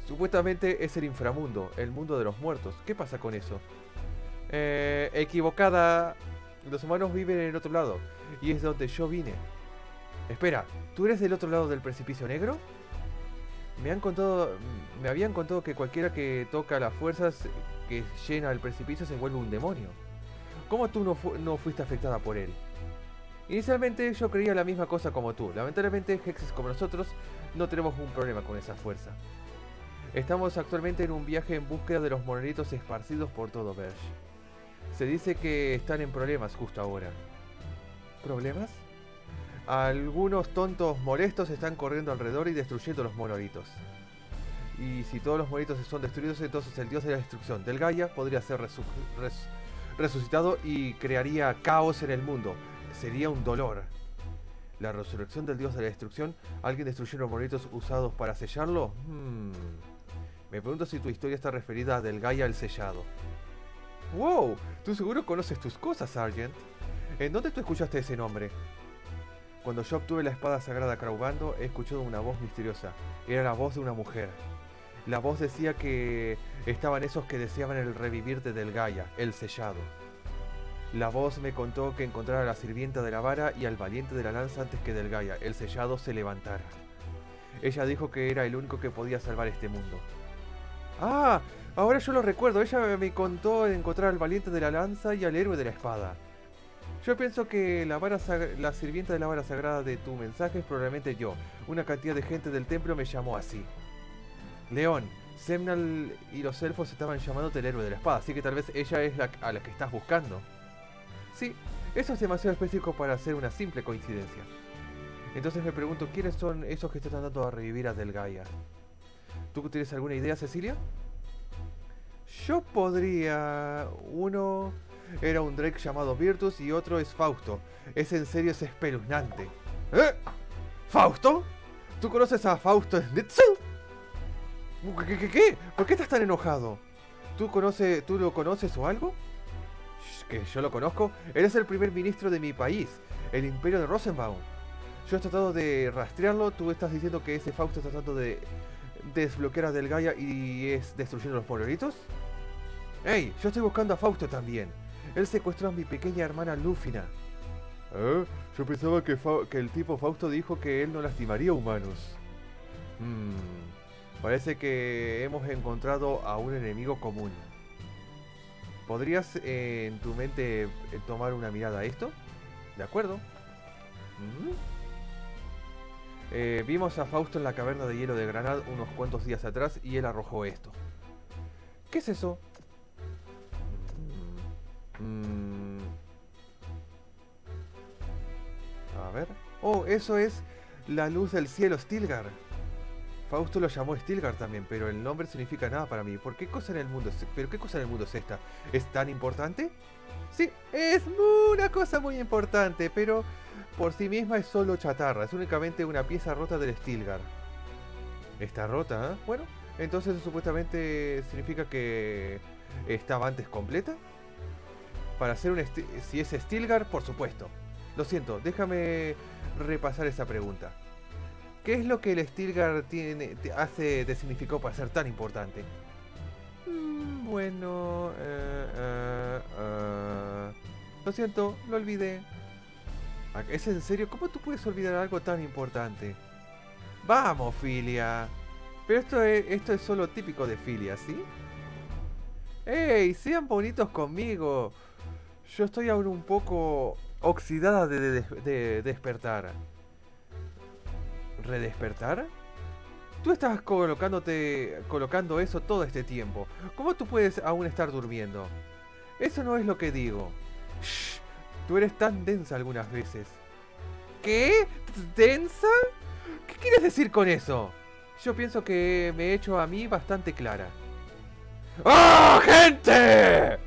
Supuestamente es el inframundo, el mundo de los muertos. ¿Qué pasa con eso? Eh, equivocada. Los humanos viven en el otro lado. Y es donde yo vine. Espera, ¿tú eres del otro lado del precipicio negro? Me han contado. Me habían contado que cualquiera que toca las fuerzas que llena el precipicio se vuelve un demonio. ¿Cómo tú no fuiste afectada por él? Inicialmente yo creía la misma cosa como tú. Lamentablemente, Hexes como nosotros no tenemos un problema con esa fuerza. Estamos actualmente en un viaje en búsqueda de los monolitos esparcidos por todo Verge. Se dice que están en problemas justo ahora. ¿Problemas? Algunos tontos molestos están corriendo alrededor y destruyendo los monolitos. Y si todos los monolitos son destruidos, entonces el dios de la destrucción del Gaia podría ser resu- res- resucitado y crearía caos en el mundo. Sería un dolor. La resurrección del dios de la destrucción, ¿alguien destruyó los monolitos usados para sellarlo? Hmm. Me pregunto si tu historia está referida a del Gaia el sellado. ¡Wow! Tú seguro conoces tus cosas, Sargent. ¿En dónde tú escuchaste ese nombre? Cuando yo obtuve la espada sagrada Kraubando, he escuchado una voz misteriosa. Era la voz de una mujer. La voz decía que estaban esos que deseaban el revivirte del Gaia, el sellado. La voz me contó que encontrara a la sirvienta de la vara y al valiente de la lanza antes que del Gaia, el sellado, se levantara. Ella dijo que era el único que podía salvar este mundo. Ah, ahora yo lo recuerdo. Ella me contó encontrar al valiente de la lanza y al héroe de la espada. Yo pienso que la, vara la sirvienta de la vara sagrada de tu mensaje es probablemente yo. Una cantidad de gente del templo me llamó así. León, Semnal y los elfos estaban llamándote el héroe de la espada, así que tal vez ella es la a la que estás buscando. Sí, eso es demasiado específico para ser una simple coincidencia. Entonces me pregunto, ¿quiénes son esos que están tratando de revivir a Delgaia? ¿Tú tienes alguna idea, Cecilia? Yo podría... Uno era un Drake llamado Virtus y otro es Fausto. Es en serio es espeluznante. ¿Eh? ¿Fausto? ¿Tú conoces a Fausto Schnitzel? ¿Qué, qué, qué? ¿Por qué estás tan enojado? ¿Tú, conoce, ¿Tú lo conoces o algo? ¿Que yo lo conozco? Eres el primer ministro de mi país, el imperio de Rosenbaum. Yo he tratado de rastrearlo, tú estás diciendo que ese Fausto está tratando de desbloquear a Delgaia y es destruyendo los monolitos. ¡Ey! Yo estoy buscando a Fausto también. Él secuestró a mi pequeña hermana Lúfina. ¿Eh? Yo pensaba que, que el tipo Fausto dijo que él no lastimaría humanos. Hmm. Parece que hemos encontrado a un enemigo común. ¿Podrías eh, en tu mente eh, tomar una mirada a esto? ¿De acuerdo? Ujú. Eh, vimos a Fausto en la caverna de hielo de Granad unos cuantos días atrás y él arrojó esto. ¿Qué es eso? Mm. A ver. Oh, eso es la luz del cielo, Stilgar. Fausto lo llamó Stilgar también, pero el nombre significa nada para mí. ¿Por qué cosa en el mundo es, pero qué cosa en el mundo es esta? ¿Es tan importante? Sí, es una cosa muy importante, pero por sí misma es solo chatarra. Es únicamente una pieza rota del Stilgar. Está rota, ¿eh? Bueno, entonces supuestamente significa que estaba antes completa. Para hacer un si es Stilgar, por supuesto. Lo siento, déjame repasar esa pregunta. ¿Qué es lo que el Stilgar tiene, te hace de significado para ser tan importante? Mm, bueno, eh, eh, eh, lo siento, lo olvidé. Ah, ¿Es en serio? ¿Cómo tú puedes olvidar algo tan importante? Vamos, Filia. Pero esto es, esto es solo típico de Filia, ¿sí? ¡Ey! Sean bonitos conmigo. Yo estoy aún un poco oxidada de, de- de despertar. ¿Redespertar? Tú estás colocándote, colocando eso todo este tiempo. ¿Cómo tú puedes aún estar durmiendo? Eso no es lo que digo. Shh, tú eres tan densa algunas veces. ¿Qué? ¿Densa? ¿Qué quieres decir con eso? Yo pienso que me he hecho a mí bastante clara. ¡Ah, gente!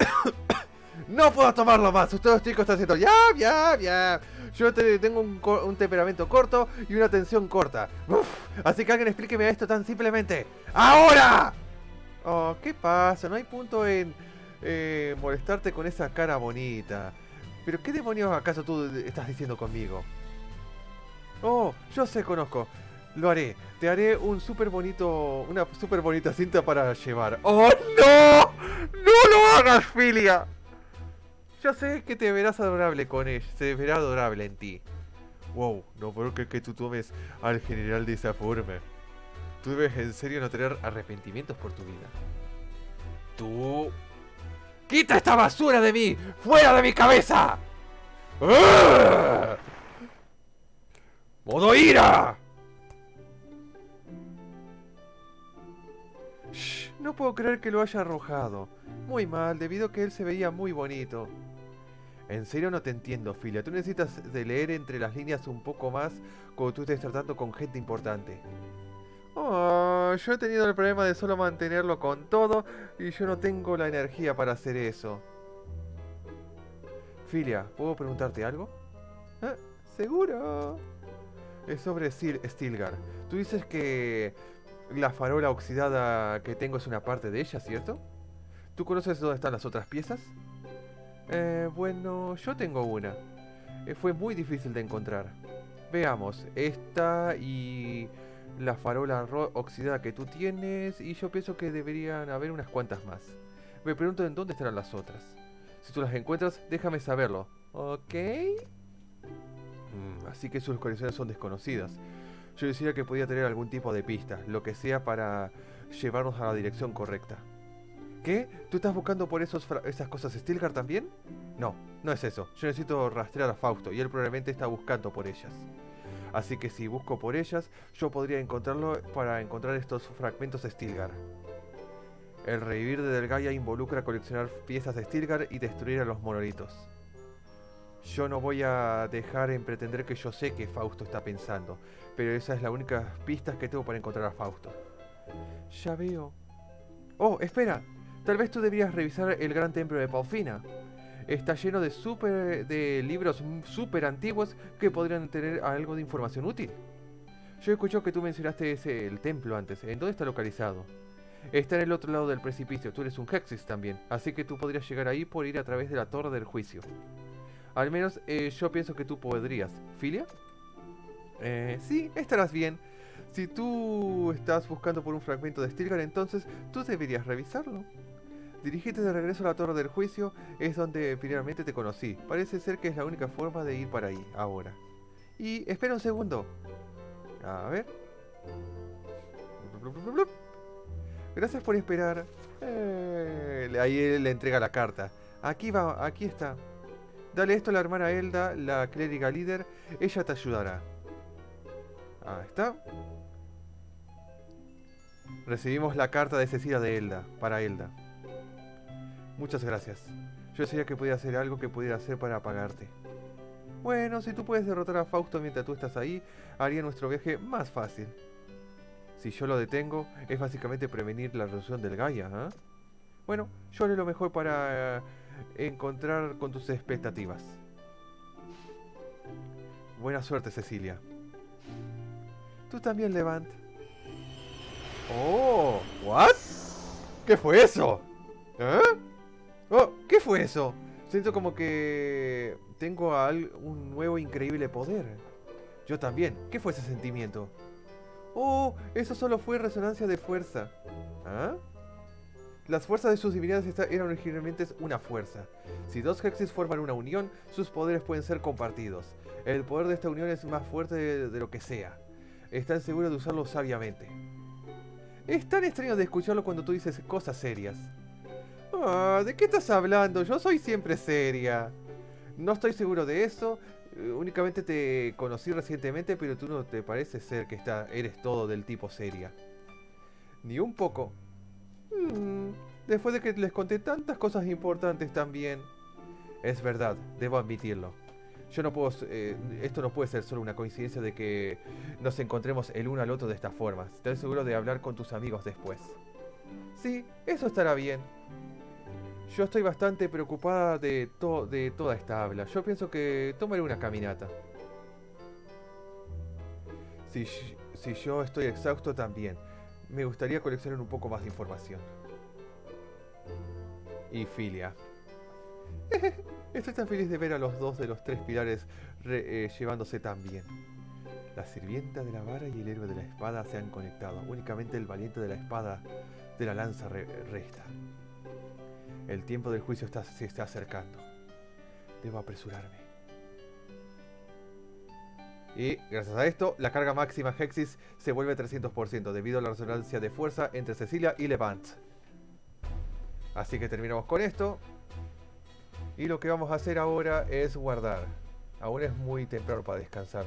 [COUGHS] No puedo tomarlo más. Ustedes chicos están haciendo ya, ya, ya. Yo te- tengo un, un temperamento corto y una atención corta. Uf, así que alguien explíqueme esto tan simplemente. ¡Ahora! Oh, ¿qué pasa? No hay punto en eh, molestarte con esa cara bonita. Pero ¿qué demonios acaso tú estás diciendo conmigo? Oh, yo sé, conozco. Lo haré. Te haré un súper bonito. Una súper bonita cinta para llevar. ¡Oh, no! ¡No lo hagas, Filia! Yo sé que te verás adorable con ella. Se verá adorable en ti. Wow, no puedo creer que tú tomes al general de esa forma. Tú debes en serio no tener arrepentimientos por tu vida. Tú. ¡Quita esta basura de mí! ¡Fuera de mi cabeza! ¡Ah! ¡Modo ira! No puedo creer que lo haya arrojado. Muy mal, debido a que él se veía muy bonito. En serio no te entiendo, Filia. Tú necesitas de leer entre las líneas un poco más cuando tú estés tratando con gente importante. Oh, yo he tenido el problema de solo mantenerlo con todo y yo no tengo la energía para hacer eso. Filia, ¿puedo preguntarte algo? ¿Eh? ¿Seguro? Es sobre Stilgar. Tú dices que la farola oxidada que tengo es una parte de ella, ¿cierto? ¿Tú conoces dónde están las otras piezas? Eh, bueno, yo tengo una. Eh, fue muy difícil de encontrar. Veamos, esta y la farola ro- oxidada que tú tienes y yo pienso que deberían haber unas cuantas más. Me pregunto en dónde estarán las otras. Si tú las encuentras, déjame saberlo. ¿Ok? Mm, así que sus colecciones son desconocidas. Yo decía que podía tener algún tipo de pista, lo que sea para llevarnos a la dirección correcta. ¿Qué? ¿Tú estás buscando por esos esas cosas Stilgar también? No, no es eso. Yo necesito rastrear a Fausto y él probablemente está buscando por ellas. Así que si busco por ellas, yo podría encontrarlo para encontrar estos fragmentos Stilgar. El revivir de Delgaia involucra coleccionar piezas de Stilgar y destruir a los monolitos. Yo no voy a dejar en pretender que yo sé que Fausto está pensando, pero esa es la única pista que tengo para encontrar a Fausto. Ya veo. Oh, espera. Tal vez tú deberías revisar el gran templo de Paufina. Está lleno de super, de libros súper antiguos que podrían tener algo de información útil. Yo escuché que tú mencionaste ese el templo antes. ¿En dónde está localizado? Está en el otro lado del precipicio. Tú eres un Hexis también, así que tú podrías llegar ahí por ir a través de la torre del juicio. Al menos eh, yo pienso que tú podrías. ¿Filia? Eh, sí, estarás bien. Si tú estás buscando por un fragmento de Stilgar, entonces tú deberías revisarlo. Dirigite de regreso a la torre del juicio, es donde finalmente te conocí. Parece ser que es la única forma de ir para ahí, ahora. Y espera un segundo. A ver. Gracias por esperar. Eh, ahí le entrega la carta. Aquí va, aquí está. Dale esto a la hermana Elda, la clériga líder. Ella te ayudará. Ahí está. Recibimos la carta de Cecilia de Elda, para Elda. Muchas gracias. Yo sabía que podía hacer algo que pudiera hacer para pagarte. Bueno, si tú puedes derrotar a Fausto mientras tú estás ahí, haría nuestro viaje más fácil. Si yo lo detengo, es básicamente prevenir la erosión del Gaia, ¿ah? Bueno, yo haré lo mejor para eh, encontrar con tus expectativas. Buena suerte, Cecilia. Tú también, Levant. Oh, ¿what? ¿Qué fue eso? ¿Eh? Oh, ¿qué fue eso? Siento como que tengo un nuevo increíble poder. Yo también. ¿Qué fue ese sentimiento? Oh, eso solo fue resonancia de fuerza. ¿Ah? Las fuerzas de sus divinidades eran originalmente una fuerza. Si dos Hexis forman una unión, sus poderes pueden ser compartidos. El poder de esta unión es más fuerte de lo que sea. Están seguros de usarlo sabiamente. Es tan extraño de escucharlo cuando tú dices cosas serias. Ah, ¿de qué estás hablando? Yo soy siempre seria. No estoy seguro de eso. eh, únicamente te conocí recientemente, pero tú no te pareces ser que está, eres todo del tipo seria. Ni un poco. Mm, después de que les conté tantas cosas importantes también. Es verdad, debo admitirlo. Yo no puedo... eh, esto no puede ser solo una coincidencia de que nos encontremos el uno al otro de esta forma. Estoy seguro de hablar con tus amigos después. Sí, eso estará bien. Yo estoy bastante preocupada de, to- de toda esta habla. Yo pienso que tomaré una caminata. Si, si yo estoy exhausto también, me gustaría coleccionar un poco más de información. Y Filia. [LAUGHS] Estoy tan feliz de ver a los dos de los tres pilares re- eh, llevándose tan bien. La sirvienta de la vara y el héroe de la espada se han conectado. Únicamente el valiente de la espada de la lanza re- resta. El tiempo del juicio se está acercando. Debo apresurarme. Y gracias a esto, la carga máxima Hexis se vuelve 300% debido a la resonancia de fuerza entre Cecilia y Levant. Así que terminamos con esto. Y lo que vamos a hacer ahora es guardar. Aún es muy temprano para descansar.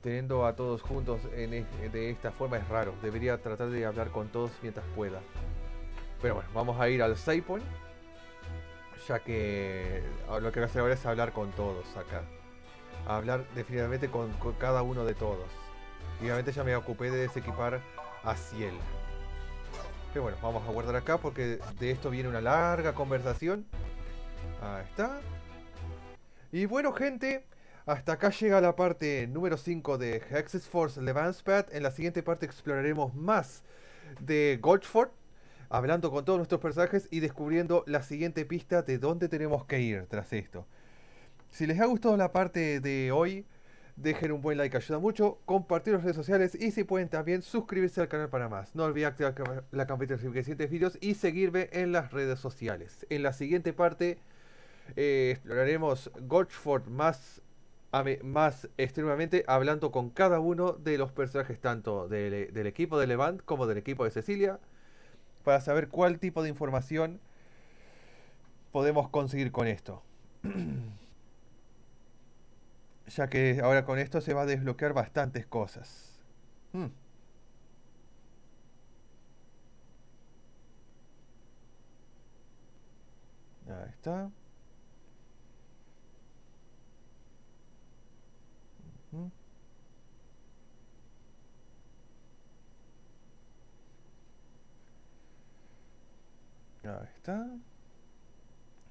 Teniendo a todos juntos de esta forma es raro. Debería tratar de hablar con todos mientras pueda. Pero bueno, vamos a ir al save point. Ya que lo que voy a hacer ahora es hablar con todos acá. Hablar definitivamente con, con cada uno de todos. Y obviamente ya me ocupé de desequipar a Ciel. Pero bueno, vamos a guardar acá porque de esto viene una larga conversación. Ahí está. Y bueno, gente, hasta acá llega la parte número 5 de Hexes Force Levanspad. En la siguiente parte exploraremos más de Goldford, hablando con todos nuestros personajes y descubriendo la siguiente pista de dónde tenemos que ir tras esto. Si les ha gustado la parte de hoy, dejen un buen like, ayuda mucho, compartir las redes sociales y si pueden también suscribirse al canal para más. No olviden activar la campanita de siguientes vídeos y seguirme en las redes sociales. En la siguiente parte eh, exploraremos Goldford más, más extremadamente, hablando con cada uno de los personajes, tanto del, del equipo de Levant como del equipo de Cecilia, para saber cuál tipo de información podemos conseguir con esto. [CLEARS THROAT] ya que ahora con esto se va a desbloquear bastantes cosas. Hmm. Ahí está. Ahí está.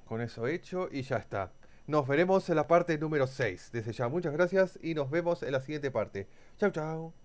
Con eso hecho y ya está. Nos veremos en la parte número 6. Desde ya, muchas gracias y nos vemos en la siguiente parte. Chau, chau.